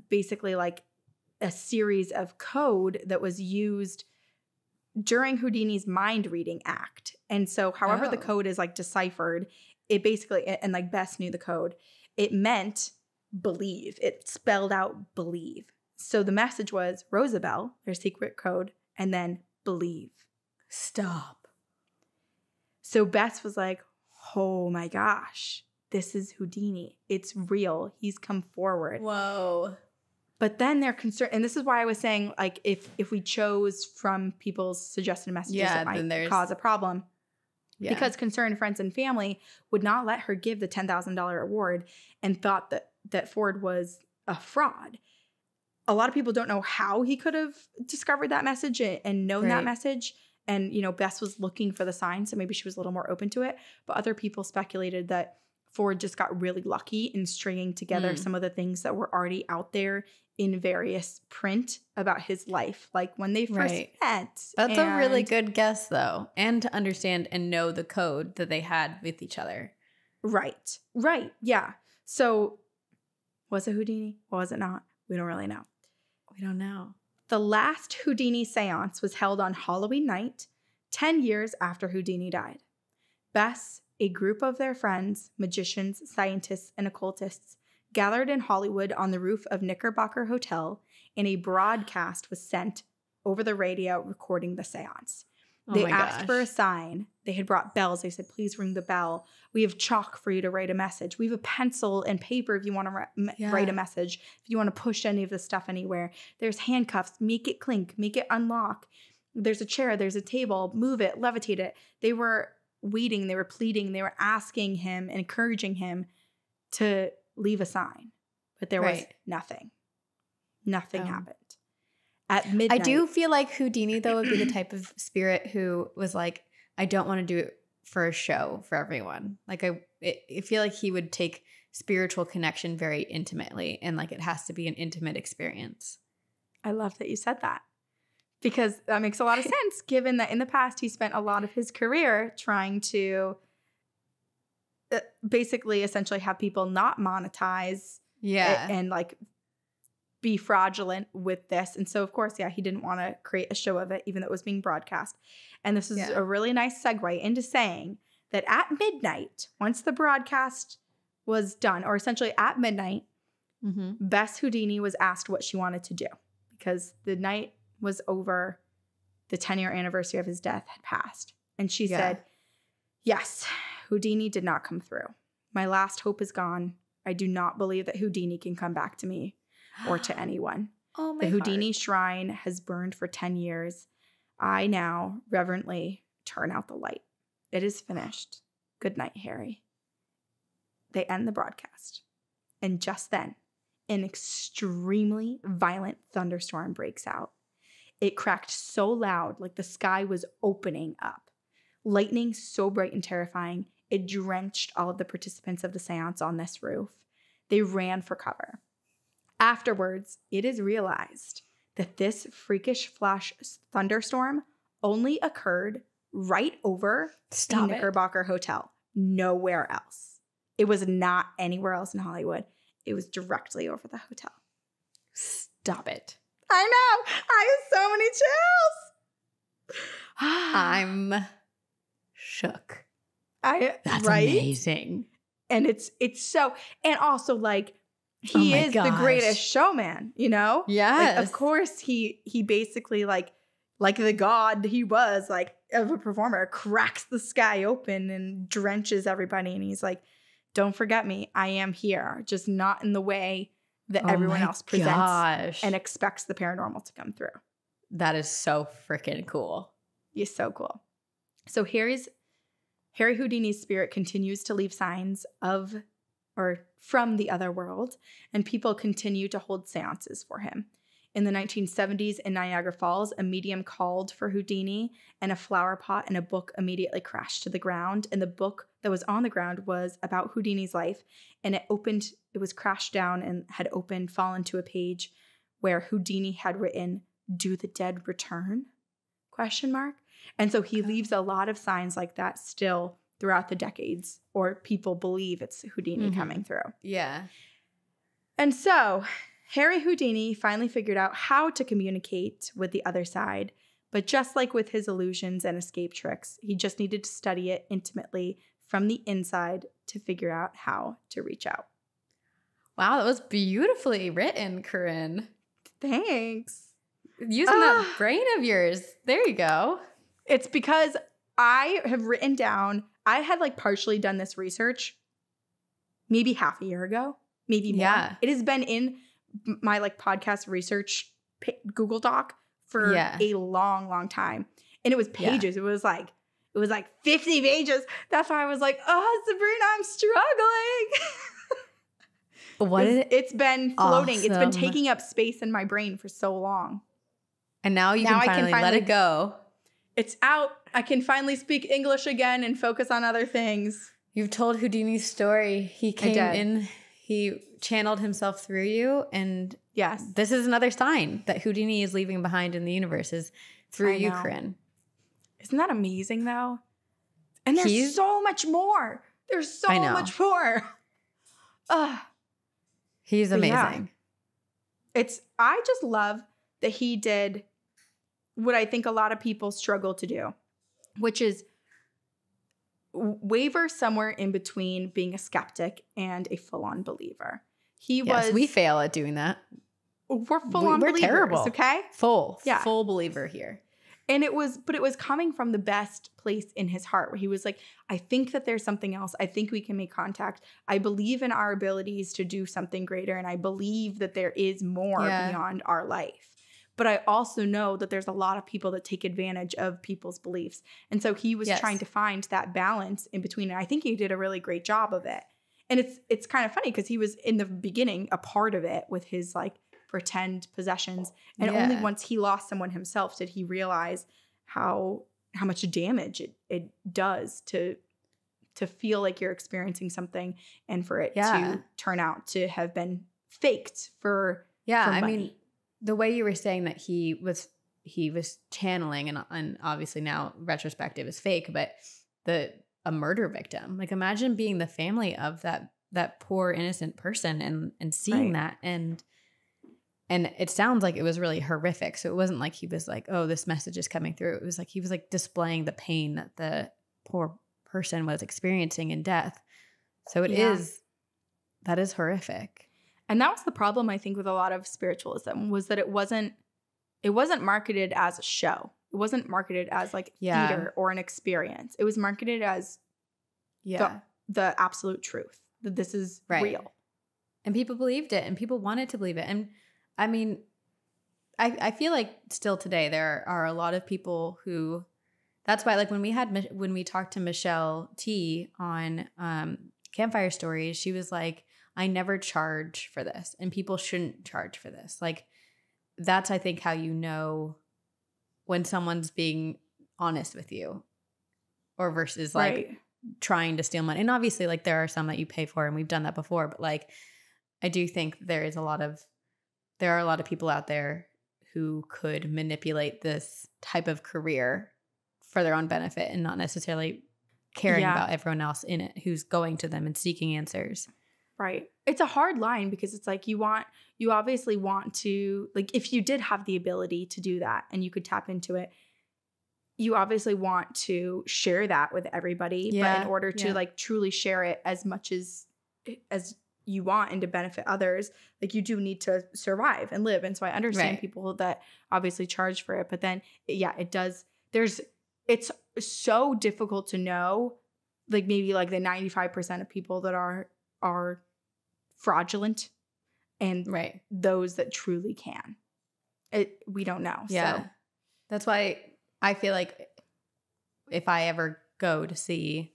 basically like a series of code that was used during Houdini's mind reading act. And so, however, the Oh. code is like deciphered, it basically, and like Bess knew the code, it meant believe. It spelled out believe. So the message was Rosabelle, their secret code, and then believe. Stop. So Bess was like, oh my gosh, this is Houdini. It's real. He's come forward. Whoa. But then they're concerned, and this is why I was saying, like, if if we chose from people's suggested messages Yeah, that might cause a problem, Yeah. because concerned friends and family would not let her give the ten thousand dollar award, and thought that that Ford was a fraud. A lot of people don't know how he could have discovered that message and, and known that message. And you know, Bess was looking for the sign, so maybe she was a little more open to it. But other people speculated that Ford just got really lucky in stringing together Mm. some of the things that were already out there in various print about his life, like when they first Right. met. That's a really good guess, though, and to understand and know the code that they had with each other. Right. Right. Yeah. So was it Houdini? Was it not? We don't really know. We don't know. The last Houdini seance was held on Halloween night, 10 years after Houdini died. Bess, a group of their friends, magicians, scientists, and occultists, gathered in Hollywood on the roof of Knickerbocker Hotel, and a broadcast was sent over the radio recording the seance. Oh they asked for a sign. They had brought bells. They said, please ring the bell. We have chalk for you to write a message. We have a pencil and paper if you want to Yeah. write a message, if you want to push any of the stuff anywhere. There's handcuffs. Make it clink, make it unlock. There's a chair, there's a table. Move it, levitate it. They were waiting, they were pleading, they were asking him and encouraging him to leave a sign. But there was nothing. Nothing Um, happened. At midnight. I do feel like Houdini though would be the type of spirit who was like, I don't want to do it for a show for everyone. Like I, I I feel like he would take spiritual connection very intimately, and like it has to be an intimate experience. I love that you said that because that makes a lot of <laughs> sense given that in the past he spent a lot of his career trying to uh, basically essentially have people not monetize Yeah, and like be fraudulent with this. And so, of course, yeah, he didn't want to create a show of it, even though it was being broadcast. And this is Yeah. a really nice segue into saying that at midnight, once the broadcast was done, or essentially at midnight, mm-hmm. Bess Houdini was asked what she wanted to do because the night was over. The 10 year anniversary of his death had passed. And she Yeah. said, Yes, Houdini did not come through. My last hope is gone. I do not believe that Houdini can come back to me or to <gasps> anyone. Oh my The Houdini heart. shrine has burned for 10 years. I now reverently turn out the light. It is finished. Good night, Harry. They end the broadcast. And just then, an extremely violent thunderstorm breaks out. It cracked so loud, like the sky was opening up. Lightning so bright and terrifying, it drenched all of the participants of the seance on this roof. They ran for cover. Afterwards, it is realized that this freakish flash thunderstorm only occurred right over Stop the it. Hotel, nowhere else. It was not anywhere else in Hollywood. It was directly over the hotel. Stop it. I know. I have so many chills. <sighs> I'm shook. I That's right? amazing. And it's it's so and also like Oh he my is the greatest showman, you know? Like, Yes. of course he he basically like like the god he was like of a performer cracks the sky open and drenches everybody and he's like don't forget me i am here just not in the way that Oh everyone else presents gosh. and expects the paranormal to come through that is so freaking cool. he's so cool so harry's harry houdini's spirit continues to leave signs of or from the other world and people continue to hold seances for him in the 1970s in Niagara Falls, a medium called for Houdini, and a flower pot and a book immediately crashed to the ground. And the book that was on the ground was about Houdini's life, and it opened, it was crashed down and had opened, fallen to a page where Houdini had written, "Do the dead return?" question mark. And so he leaves a lot of signs like that still throughout the decades, or people believe it's Houdini Mhm. coming through. Yeah. And so Harry Houdini finally figured out how to communicate with the other side. But just like with his illusions and escape tricks, he just needed to study it intimately from the inside to figure out how to reach out. Wow, that was beautifully written, Corinne. Thanks. Using Ah. that brain of yours. There you go. It's because I have written down, I had like partially done this research maybe half a year ago, maybe more. Yeah. It has been in my like podcast research Google Doc for Yeah. a long, long time. And it was Yeah. pages. It was like, it was like 50 pages. That's why I was like, oh, Sabrina, I'm struggling. <laughs> What it's, it? it's been floating. It's been taking up space in my brain for so long. And now you Now I can can finally, let it go. It's out. I can finally speak English again and focus on other things. You've told Houdini's story. He came in, he channeled himself through you, and Yes. this is another sign that Houdini is leaving behind in the universe is through I you, know. Corinne. Isn't that amazing though? And there's He's- so much more. There's so much more. <laughs> Ugh. He's But yeah. amazing. It's I just love that he did what I think a lot of people struggle to do, which is waver somewhere in between being a skeptic and a full on believer. He Yes, was we fail at doing that. we're full on we're believers, terrible. okay? Full, Yeah. full believer here. And it was, but it was coming from the best place in his heart where he was like, I think that there's something else. I think we can make contact. I believe in our abilities to do something greater. And I believe that there is more Yeah. beyond our life. But I also know that there's a lot of people that take advantage of people's beliefs. And so he was Yes. trying to find that balance in between. And I think he did a really great job of it. And it's it's kind of funny because he was in the beginning a part of it with his like pretend possessions. And only once he lost someone himself did he realize how how much damage it, it does to to feel like you're experiencing something and for it Yeah. to turn out to have been faked for Yeah, for I mean, the way you were saying that he was he was channeling, and and obviously now retrospective is fake, but the a murder victim. Like imagine being the family of that that poor innocent person and and seeing Right. that and and it sounds like it was really horrific. So it wasn't like he was like, oh, this message is coming through. It was like he was like displaying the pain that the poor person was experiencing in death. So it is Yeah. that is horrific. And that was the problem I think with a lot of spiritualism was that it wasn't it wasn't marketed as a show. It wasn't marketed as like Yeah. theater or an experience. It was marketed as Yeah. the absolute truth. That this is Right. real. and people believed it and people wanted to believe it and i mean i i feel like still today there are a lot of people who that's why like when we had when we talked to michelle t on um campfire stories she was like i never charge for this and people shouldn't charge for this like that's i think how you know when someone's being honest with you or versus like right. trying to steal money. And obviously, like there are some that you pay for, and we've done that before. But like, I do think there is a lot of there are a lot of people out there who could manipulate this type of career for their own benefit and not necessarily caring Yeah. about everyone else in it who's going to them and seeking answers. Right. It's a hard line because it's like you want, you obviously want to, like, if you did have the ability to do that and you could tap into it, you obviously want to share that with everybody. but in order to yeah. like truly share it as much as, eh, as, you want and to benefit others, like you do need to survive and live. And so I understand Right. people that obviously charge for it, but then yeah, it does. There's, it's so difficult to know, like maybe like the 95% of people that are, are fraudulent and Right. those that truly can. It we don't know. Yeah. So That's why I feel like if I ever go to see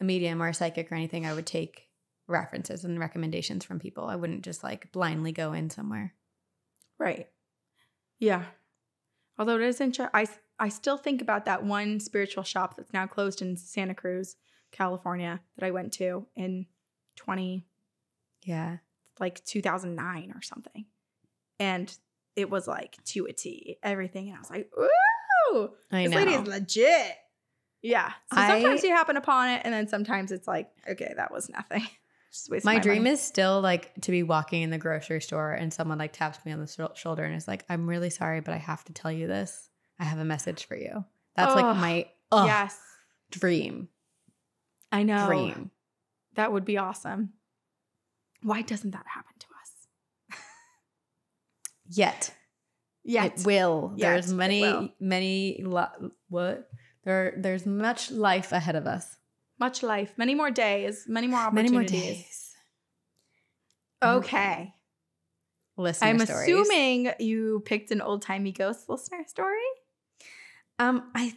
a medium or a psychic or anything, I would take references and recommendations from people. I wouldn't just like blindly go in somewhere. right. Yeah. Although it is interesting, I I still think about that one spiritual shop that's now closed in Santa Cruz, California, that I went to in twenty Yeah. like two thousand nine or something, and it was like to a T everything, and I was like, ooh, I this know. lady is legit. Yeah. So I- sometimes you happen upon it, and then sometimes it's like, okay, that was nothing. <laughs> Waste my, dream is still like to be walking in the grocery store and someone like taps me on the shou- shoulder and is like, "I'm really sorry, but I have to tell you this. I have a message for you." That's Ugh. like my ugh, yes, dream. I know. Dream. That would be awesome. Why doesn't that happen to us? Yet <laughs> Yet. It will. Yet there's many, will. many. Lo- what? There, there's much life ahead of us. Much life, many more days, many more Many opportunities. more days. Okay. Listener I'm stories. assuming you picked an old timey ghost listener story. Um, I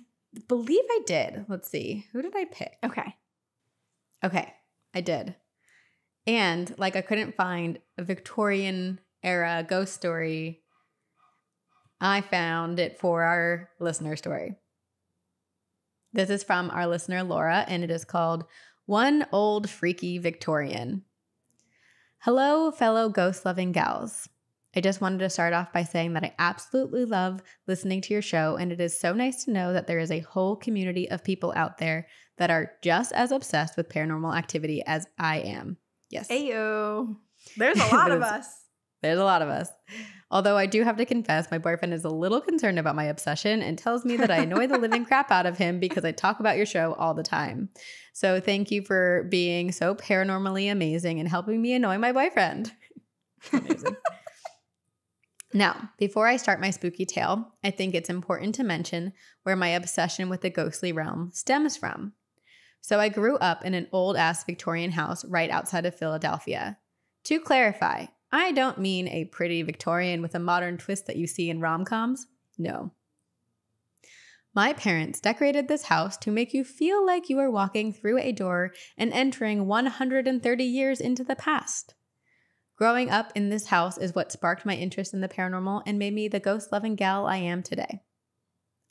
believe I did. Let's see. Who did I pick? Okay. Okay, I did. And like, I couldn't find a Victorian era ghost story. I found it for our listener story. This is from our listener Laura, and it is called One Old Freaky Victorian. Hello, fellow ghost loving gals. I just wanted to start off by saying that I absolutely love listening to your show, and it is so nice to know that there is a whole community of people out there that are just as obsessed with paranormal activity as I am. Yes. Ayo. There's a <laughs> lot of us. There's a lot of us. Although I do have to confess, my boyfriend is a little concerned about my obsession and tells me that I annoy the living crap out of him because I talk about your show all the time. So thank you for being so paranormally amazing and helping me annoy my boyfriend. Amazing. <laughs> now, before I start my spooky tale, I think it's important to mention where my obsession with the ghostly realm stems from. So I grew up in an old ass Victorian house right outside of Philadelphia. To clarify, I don't mean a pretty Victorian with a modern twist that you see in rom coms. No. My parents decorated this house to make you feel like you are walking through a door and entering 130 years into the past. Growing up in this house is what sparked my interest in the paranormal and made me the ghost loving gal I am today.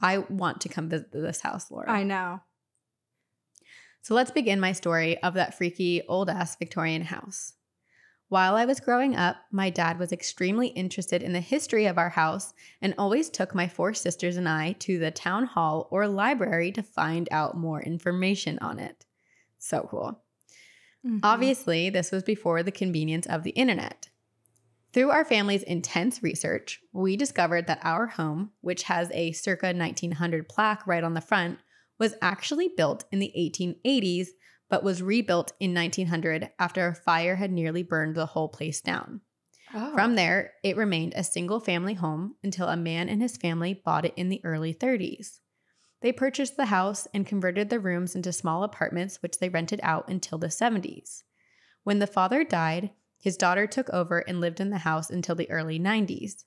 I want to come visit this house, Laura. I know. So let's begin my story of that freaky old ass Victorian house. While I was growing up, my dad was extremely interested in the history of our house and always took my four sisters and I to the town hall or library to find out more information on it. So cool. Mhm. Obviously, this was before the convenience of the internet. Through our family's intense research, we discovered that our home, which has a circa 1900 plaque right on the front, was actually built in the 1880s but was rebuilt in 1900 after a fire had nearly burned the whole place down. Oh. From there, it remained a single family home until a man and his family bought it in the early 30s. They purchased the house and converted the rooms into small apartments, which they rented out until the 70s. When the father died, his daughter took over and lived in the house until the early 90s.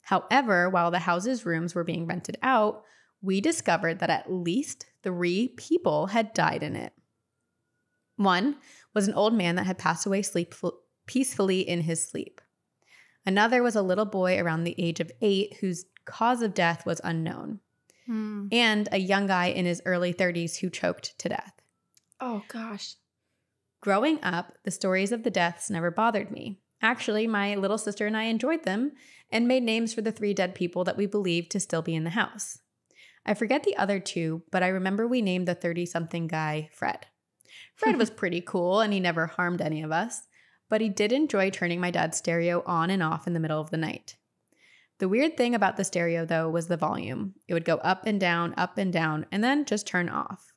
However, while the house's rooms were being rented out, we discovered that at least three people had died in it. One was an old man that had passed away sleep peacefully in his sleep. Another was a little boy around the age of eight whose cause of death was unknown, Hmm. and a young guy in his early 30s who choked to death. Oh gosh. Growing up, the stories of the deaths never bothered me. Actually, my little sister and I enjoyed them and made names for the three dead people that we believed to still be in the house. I forget the other two, but I remember we named the 30 something guy Fred. Fred was pretty cool and he never harmed any of us, but he did enjoy turning my dad's stereo on and off in the middle of the night. The weird thing about the stereo, though, was the volume. It would go up and down, up and down, and then just turn off.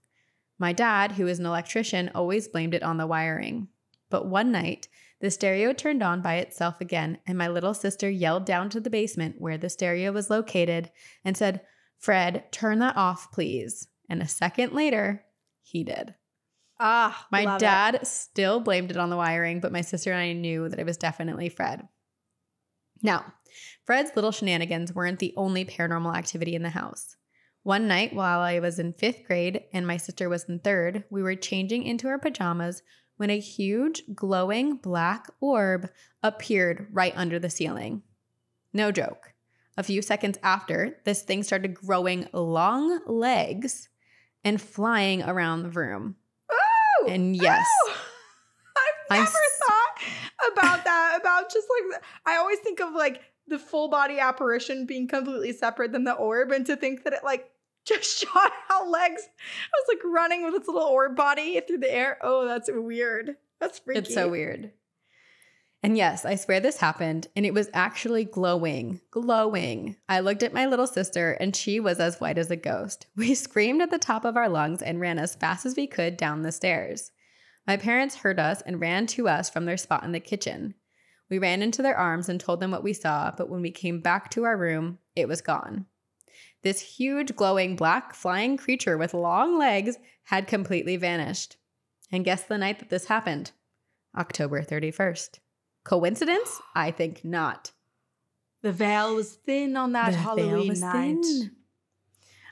My dad, who is an electrician, always blamed it on the wiring. But one night, the stereo turned on by itself again, and my little sister yelled down to the basement where the stereo was located and said, Fred, turn that off, please. And a second later, he did. Ah, My love it. dad still blamed it on the wiring, but my sister and I knew that it was definitely Fred. Now, Fred's little shenanigans weren't the only paranormal activity in the house. One night, while I was in fifth grade and my sister was in third, we were changing into our pajamas when a huge, glowing black orb appeared right under the ceiling. No joke. A few seconds after, this thing started growing long legs and flying around the room. And oh, yes, ooh. <laughs> I've never thought about that. About just like I always think of like the full body apparition being completely separate than the orb, and to think that it like <laughs> just shot out legs. I was like running with its little orb body through the air. Oh, that's weird. That's freaky. It's so weird. And yes, I swear this happened, and it was actually glowing, glowing. I looked at my little sister, and she was as white as a ghost. <laughs> We screamed at the top of our lungs and ran as fast as we could down the stairs. My parents heard us and ran to us from their spot in the kitchen. We ran into their arms and told them what we saw, but when we came back to our room, it was gone. This huge, glowing, black, flying creature with long legs had completely vanished. And guess the night that this happened? October 31st. Coincidence? I think not. The veil was thin on that The Halloween night. thin.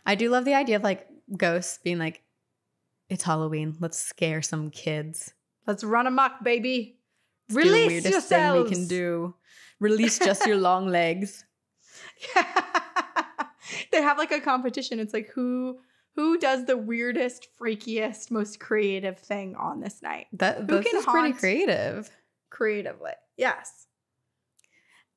I do love the idea of like ghosts being like, it's Halloween. Let's scare some kids. Let's run amok, baby. Let's do the Release weirdest yourselves. thing we can do. Release just your <laughs> long legs. <laughs> they have like a competition. It's like who who does the weirdest, freakiest, most creative thing on this night That Who this can is pretty creative. creatively. Yes.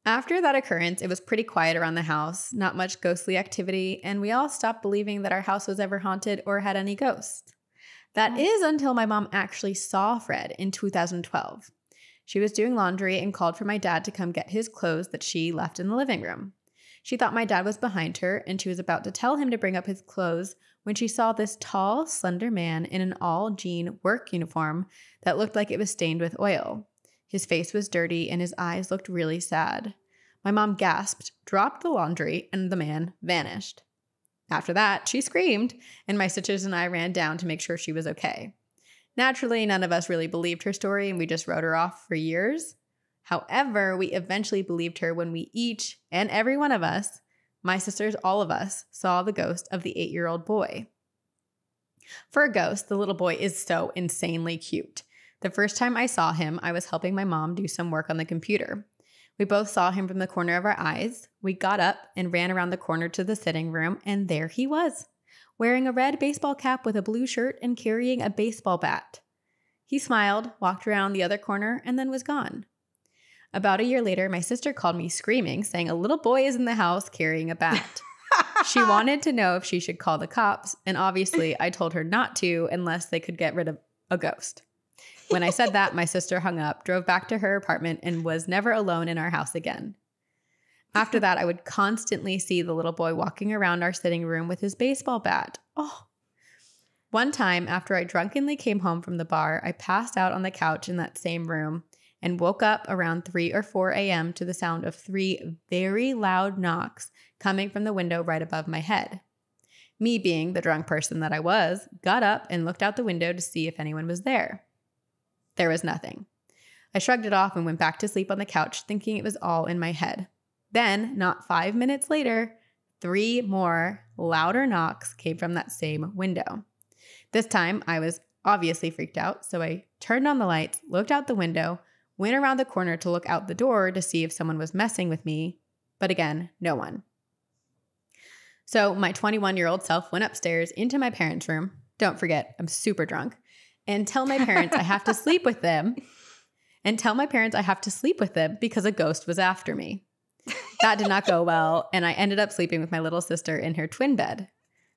After that occurrence, it was pretty quiet around the house, not much ghostly activity, and we all stopped believing that our house was ever haunted or had any ghosts. That Oh. is until my mom actually saw Fred in 2012. She was doing laundry and called for my dad to come get his clothes that she left in the living room. She thought my dad was behind her and she was about to tell him to bring up his clothes when she saw this tall, slender man in an all jean work uniform that looked like it was stained with oil. His face was dirty and his eyes looked really sad. My mom gasped, dropped the laundry, and the man vanished. After that, she screamed, and my sisters and I ran down to make sure she was okay. Naturally, none of us really believed her story and we just wrote her off for years. However, we eventually believed her when we each, and every one of us, my sisters, all of us, saw the ghost of the eight year old boy. For a ghost, the little boy is so insanely cute. The first time I saw him, I was helping my mom do some work on the computer. We both saw him from the corner of our eyes. We got up and ran around the corner to the sitting room, and there he was wearing a red baseball cap with a blue shirt and carrying a baseball bat. He smiled, walked around the other corner, and then was gone. About a year later, my sister called me screaming, saying a little boy is in the house carrying a bat. <laughs> she wanted to know if she should call the cops, and obviously I told her not to unless they could get rid of a ghost. When I said that, my sister hung up, drove back to her apartment, and was never alone in our house again. After that, I would constantly see the little boy walking around our sitting room with his baseball bat. Oh. One time, after I drunkenly came home from the bar, I passed out on the couch in that same room and woke up around 3 or 4 a.m. to the sound of three very loud knocks coming from the window right above my head. Me, being the drunk person that I was, got up and looked out the window to see if anyone was there. There was nothing. I shrugged it off and went back to sleep on the couch, thinking it was all in my head. Then, not five minutes later, three more louder knocks came from that same window. This time, I was obviously freaked out, so I turned on the lights, looked out the window, went around the corner to look out the door to see if someone was messing with me, but again, no one. So my 21 year old self went upstairs into my parents' room. Don't forget, I'm super drunk. And tell my parents I have to <laughs> sleep with them. And tell my parents I have to sleep with them because a ghost was after me. That did not go <laughs> well, and I ended up sleeping with my little sister in her twin bed.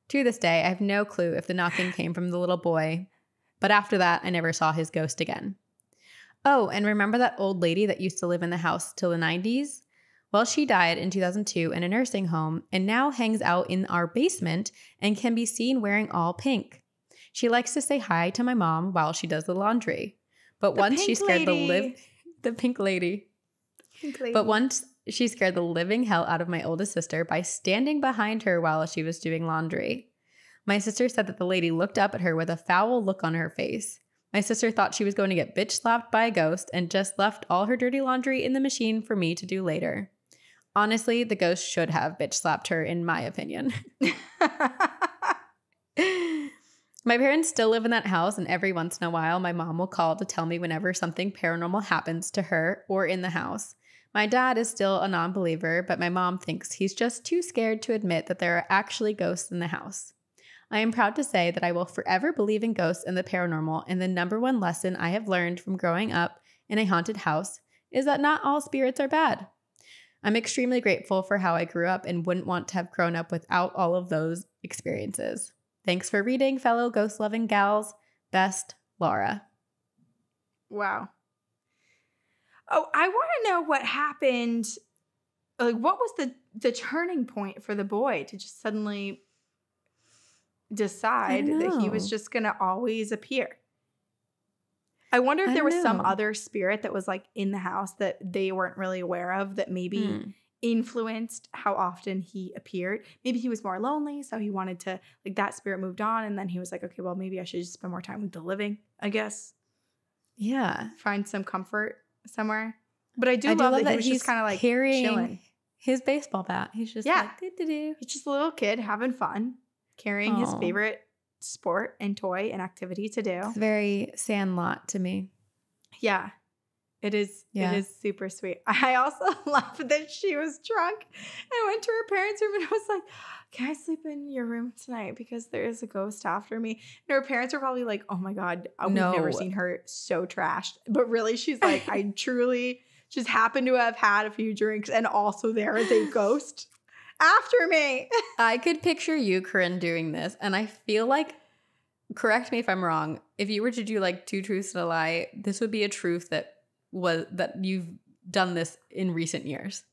To this day, I have no clue if the knocking came from the little boy, but after that, I never saw his ghost again. Oh, and remember that old lady that used to live in the house till the 90s? Well, she died in 2002 in a nursing home and now hangs out in our basement and can be seen wearing all pink. She likes to say hi to my mom while she does the laundry. But The once she pink scared the live the pink lady. But once she scared the living hell out of my oldest sister by standing behind her while she was doing laundry. My sister said that the lady looked up at her with a foul look on her face. My sister thought she was going to get bitch slapped by a ghost and just left all her dirty laundry in the machine for me to do later. Honestly, the ghost should have bitch slapped her, in my opinion. <laughs> <laughs> <laughs> My parents still live in that house, and every once in a while, my mom will call to tell me whenever something paranormal happens to her or in the house. My dad is still a non believer, but my mom thinks he's just too scared to admit that there are actually ghosts in the house. I am proud to say that I will forever believe in ghosts and the paranormal, and the number one lesson I have learned from growing up in a haunted house is that not all spirits are bad. I'm extremely grateful for how I grew up and wouldn't want to have grown up without all of those experiences. Thanks for reading, fellow ghost loving gals. Best, Laura. wow. Oh, I want to know what happened. Like, what was the the turning point for the boy to just suddenly decide that he was just going to always appear? I wonder if I there was some other spirit that was like in the house that they weren't really aware of that maybe Hmm. Influenced how often he appeared. Maybe he was more lonely, so he wanted to like that spirit moved on, and then he was like, okay, well, maybe I should just spend more time with the living. I guess Yeah. find some comfort somewhere. But I do I love, that, he was just kind of like carrying chilling. his baseball bat. He's just Yeah. like, "Doo-doo-doo." He's just a little kid having fun, carrying his favorite sport and toy and activity to do. It's very sandlot to me. Yeah. It is Yeah. it is super sweet. <laughs> I also <laughs> love that she was drunk and went to her parents' room and I was like, Can I sleep in your room tonight? Because there is a ghost after me. And her parents are probably like, Oh my God, uh, we've never seen her so trashed. But really, she's like, I <laughs> truly just happen to have had a few drinks and also there is a ghost after me. I could picture you, Corinne, doing this, and I feel like, correct me if I'm wrong, if you were to do like two truths and a lie, this would be a truth that was that you've done this in recent years?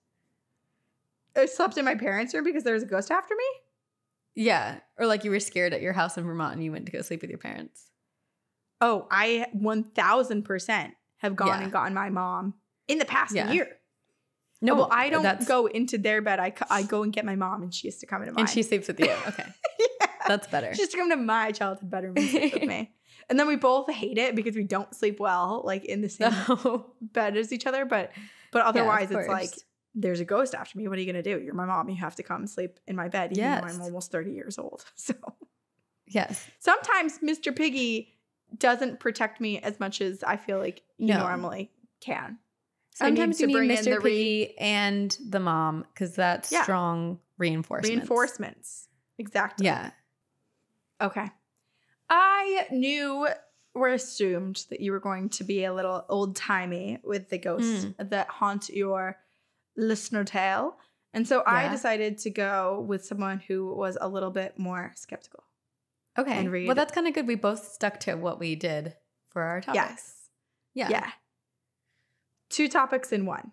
I slept in my parents' room because there was a ghost after me. Yeah, or like you were scared at your house in Vermont and you went to go sleep with your parents. Oh, I 1000% have gone Yeah. and gotten my mom in the past Yeah. year. No, well, I don't go into their bed. I, I go and get my mom and she has to come into mine. And she sleeps with you. <laughs> Okay, yeah. that's better. She has to come to my childhood bedroom and sleep with <laughs> me. And then we both hate it because we don't sleep well, like in the same <laughs> Oh, bed as each other. But but yeah, otherwise, it's like there's a ghost after me. What are you gonna do? You're my mom. You have to come sleep in my bed, even though I'm almost 30 years old. <laughs> So yes, sometimes Mr. Piggy doesn't protect me as much as I feel like you No. normally can. Sometimes you need bring in Mr. Piggy and the mom because that's Yeah. strong reinforcement. Reinforcements. Exactly. Yeah. Okay. I knew or assumed that you were going to be a little old timey with the ghosts Mm. that haunt your listener tale. And so I decided to go with someone who was a little bit more skeptical. Okay. And read- Well, that's kind of good. We both stuck to what we did for our topics. Yes. Yeah. Yeah. Two topics in one.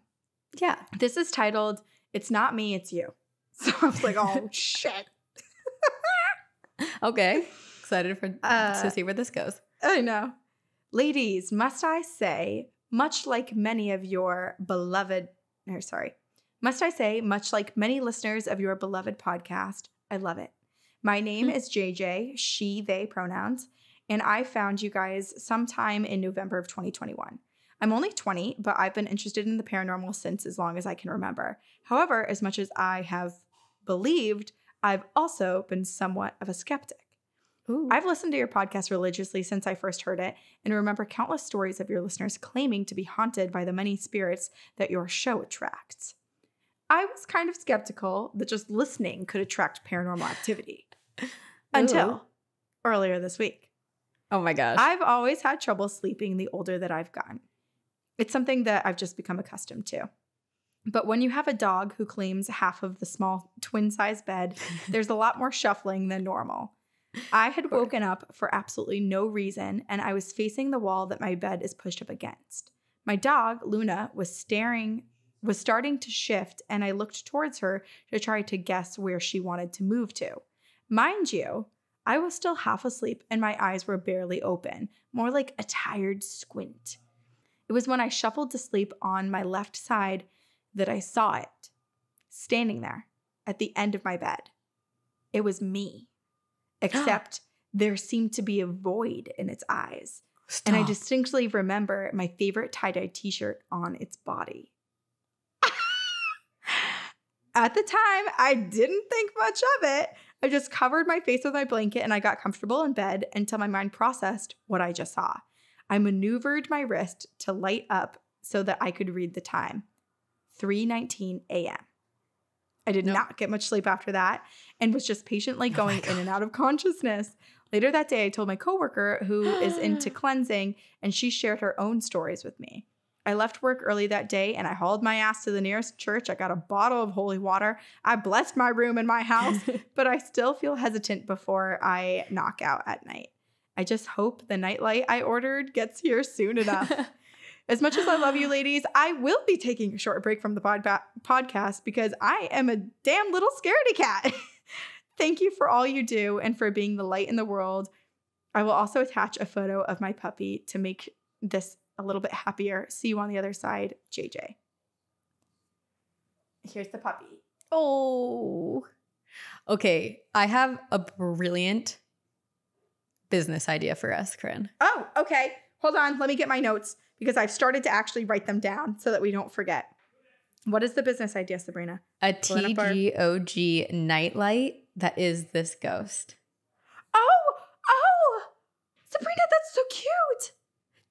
Yeah. This is titled It's Not Me, It's You. <laughs> So I was like, oh <laughs> shit. Okay. <laughs> Excited for Uh, to see where this goes. I know. Ladies, must I say, much like many of your beloved, or sorry, must I say, much like many listeners of your beloved podcast, I love it. My name Hmm. is JJ, she, they pronouns, and I found you guys sometime in November of 2021. I'm only 20, but I've been interested in the paranormal since as long as I can remember. However, as much as I have believed, I've also been somewhat of a skeptic. Ooh. I've listened to your podcast religiously since I first heard it and remember countless stories of your listeners claiming to be haunted by the many spirits that your show attracts. I was kind of skeptical that just listening could attract paranormal activity <laughs> until earlier this week. oh my gosh. I've always had trouble sleeping the older that I've gotten. It's something that I've just become accustomed to. But when you have a dog who claims half of the small twin size bed, <laughs> there's a lot more shuffling than normal. I had woken up for absolutely no reason and I was facing the wall that my bed is pushed up against. My dog, Luna, was staring was starting to shift and I looked towards her to try to guess where she wanted to move to. Mind you, I was still half asleep and my eyes were barely open, more like a tired squint. It was when I shuffled to sleep on my left side that I saw it, standing there at the end of my bed. It was me, <gasps> except there seemed to be a void in its eyes. And I distinctly remember my favorite tie dye t shirt on its body. <laughs> At the time, I didn't think much of it. I just covered my face with my blanket and I got comfortable in bed until my mind processed what I just saw. I maneuvered my wrist to light up so that I could read the time 3:19 a.m. I did Nope. not get much sleep after that and was just patiently Oh going in and out of consciousness. Later that day, I told my coworker who is into <gasps> cleansing, and she shared her own stories with me. I left work early that day and I hauled my ass to the nearest church. I got a bottle of holy water. I blessed my room and my house, <laughs> but I still feel hesitant before I knock out at night. I just hope the nightlight I ordered gets here soon <laughs> enough. As much as I love you, <gasps> ladies, I will be taking a short break from the pod- podcast because I am a damn little scaredy cat. <laughs> Thank you for all you do and for being the light in the world. I will also attach a photo of my puppy to make this a little bit happier. See you on the other side, JJ. Here's the puppy. oh. Okay. I have a brilliant business idea for us, Corinne. Oh, okay. Hold on. Let me get my notes because I've started to actually write them down so that we don't forget. What is the business idea, Sabrina? A Pulling up our- TGOG nightlight that is this ghost. Oh, oh, Sabrina, that's so cute.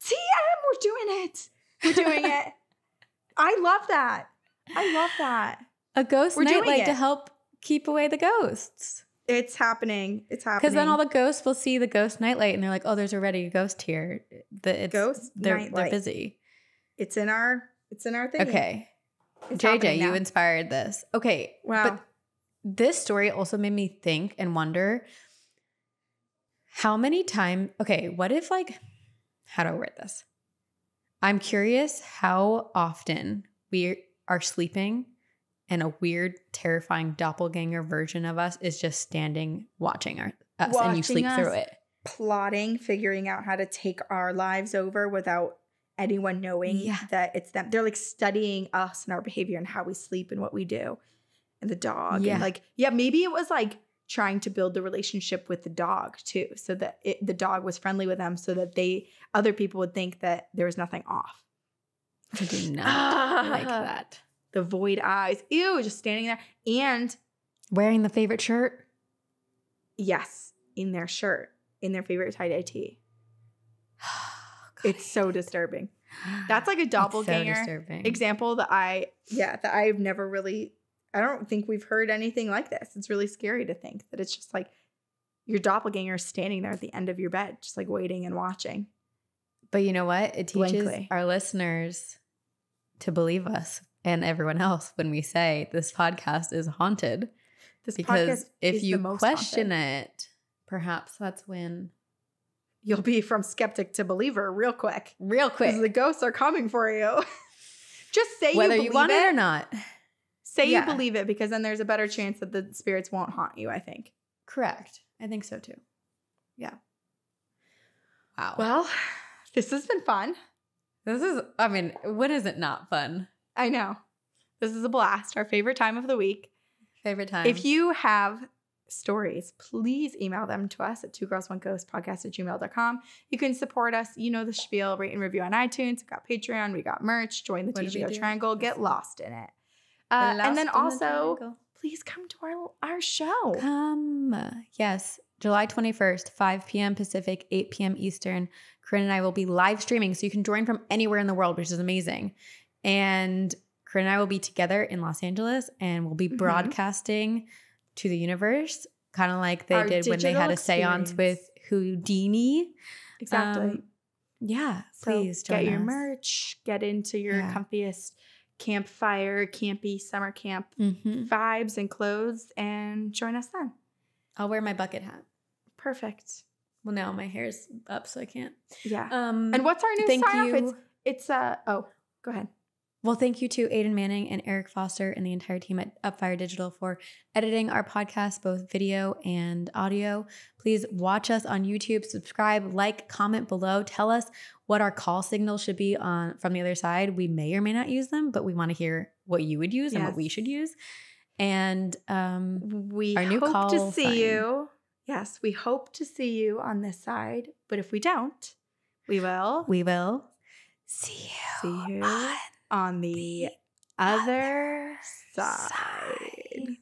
TM, we're doing it. We're doing it. <laughs> I love that. I love that. A ghost We're nightlight to help keep away the ghosts. It's happening. It's happening. Because then all the ghosts will see the ghost nightlight and they're like, oh, there's already a ghost here. The, it's, Ghost they're, they're busy. it's in our it's in our thing. Okay. It's JJ, you inspired this. Okay. Wow. But this story also made me think and wonder how many times, okay, what if like, how do I word this? I'm curious how often we are sleeping and a weird, terrifying doppelganger version of us is just standing watching our, us and you sleep through it. Plotting, figuring out how to take our lives over without anyone knowing Yeah. that it's them. They're like studying us and our behavior and how we sleep and what we do. And the dog. Yeah. And like, yeah, maybe it was like trying to build the relationship with the dog too, so that it, the dog was friendly with them, so that they other people would think that there was nothing off. I do not <laughs> like that. The void eyes, ew, just standing there, and Wearing the favorite shirt. yes, in their shirt, in their favorite tie dye tee. <sighs> It's so disturbing. That's like a It's so doppelganger example that I, yeah, that I've never really, I don't think we've heard anything like this. It's really scary to think that it's just like your doppelganger is standing there at the end of your bed, just like waiting and watching. But you know what? It teaches Blankly. our listeners to believe us and everyone else when we say this podcast is haunted. This Because podcast if you most question haunted. it, perhaps that's when you'll be from skeptic to believer real quick. real quick. Because the ghosts are coming for you. <laughs> just say whether you, you, believe want it it or not. Say Yeah. you believe it because then there's a better chance that the spirits won't haunt you, I think. Correct. I think so too. Yeah. Wow. Well, <sighs> this has been fun. this is, I mean, when is it not fun? I know. This is a blast, our favorite time of the week. Favorite time. If you have stories, please email them to us at two girls one ghost podcast at gmail.com. You can support us. You know the spiel, rate and review on iTunes. We got Patreon, we got merch, join the What did we TGO? Triangle, get lost in it. Uh, Lost and then in the also, please come to our, our show. Come. Yes. July 21st, 5 p.m. Pacific, 8 p.m. Eastern. Corinne and I will be live streaming. So you can join from anywhere in the world, which is amazing. And Corinne and I will be together in Los Angeles and we'll be Mhm. broadcasting to the universe, kind of like they Our did when they had a digital seance with Houdini. Exactly. Um, yeah. So Please get join your merch, get into your Yeah. comfiest campfire, campy summer camp Mhm. vibes and clothes and join us then. I'll wear my bucket hat. Perfect. Well, now my hair's up, so I can't. Yeah. Um, and what's our new thank sign off? you. It's it's uh oh, go ahead. Well, thank you to Aiden Manning and Eric Foster and the entire team at Upfire Digital for editing our podcast, both video and audio. Please watch us on YouTube, subscribe, like, comment below. Tell us what our call signals should be on from the other side. We may or may not use them, but we want to hear what you would use and what we should use. And um, We Our new hope to see sign. you. Yes, we hope to see you on this side, but if we don't, we will we will see you see you on on the other side. side.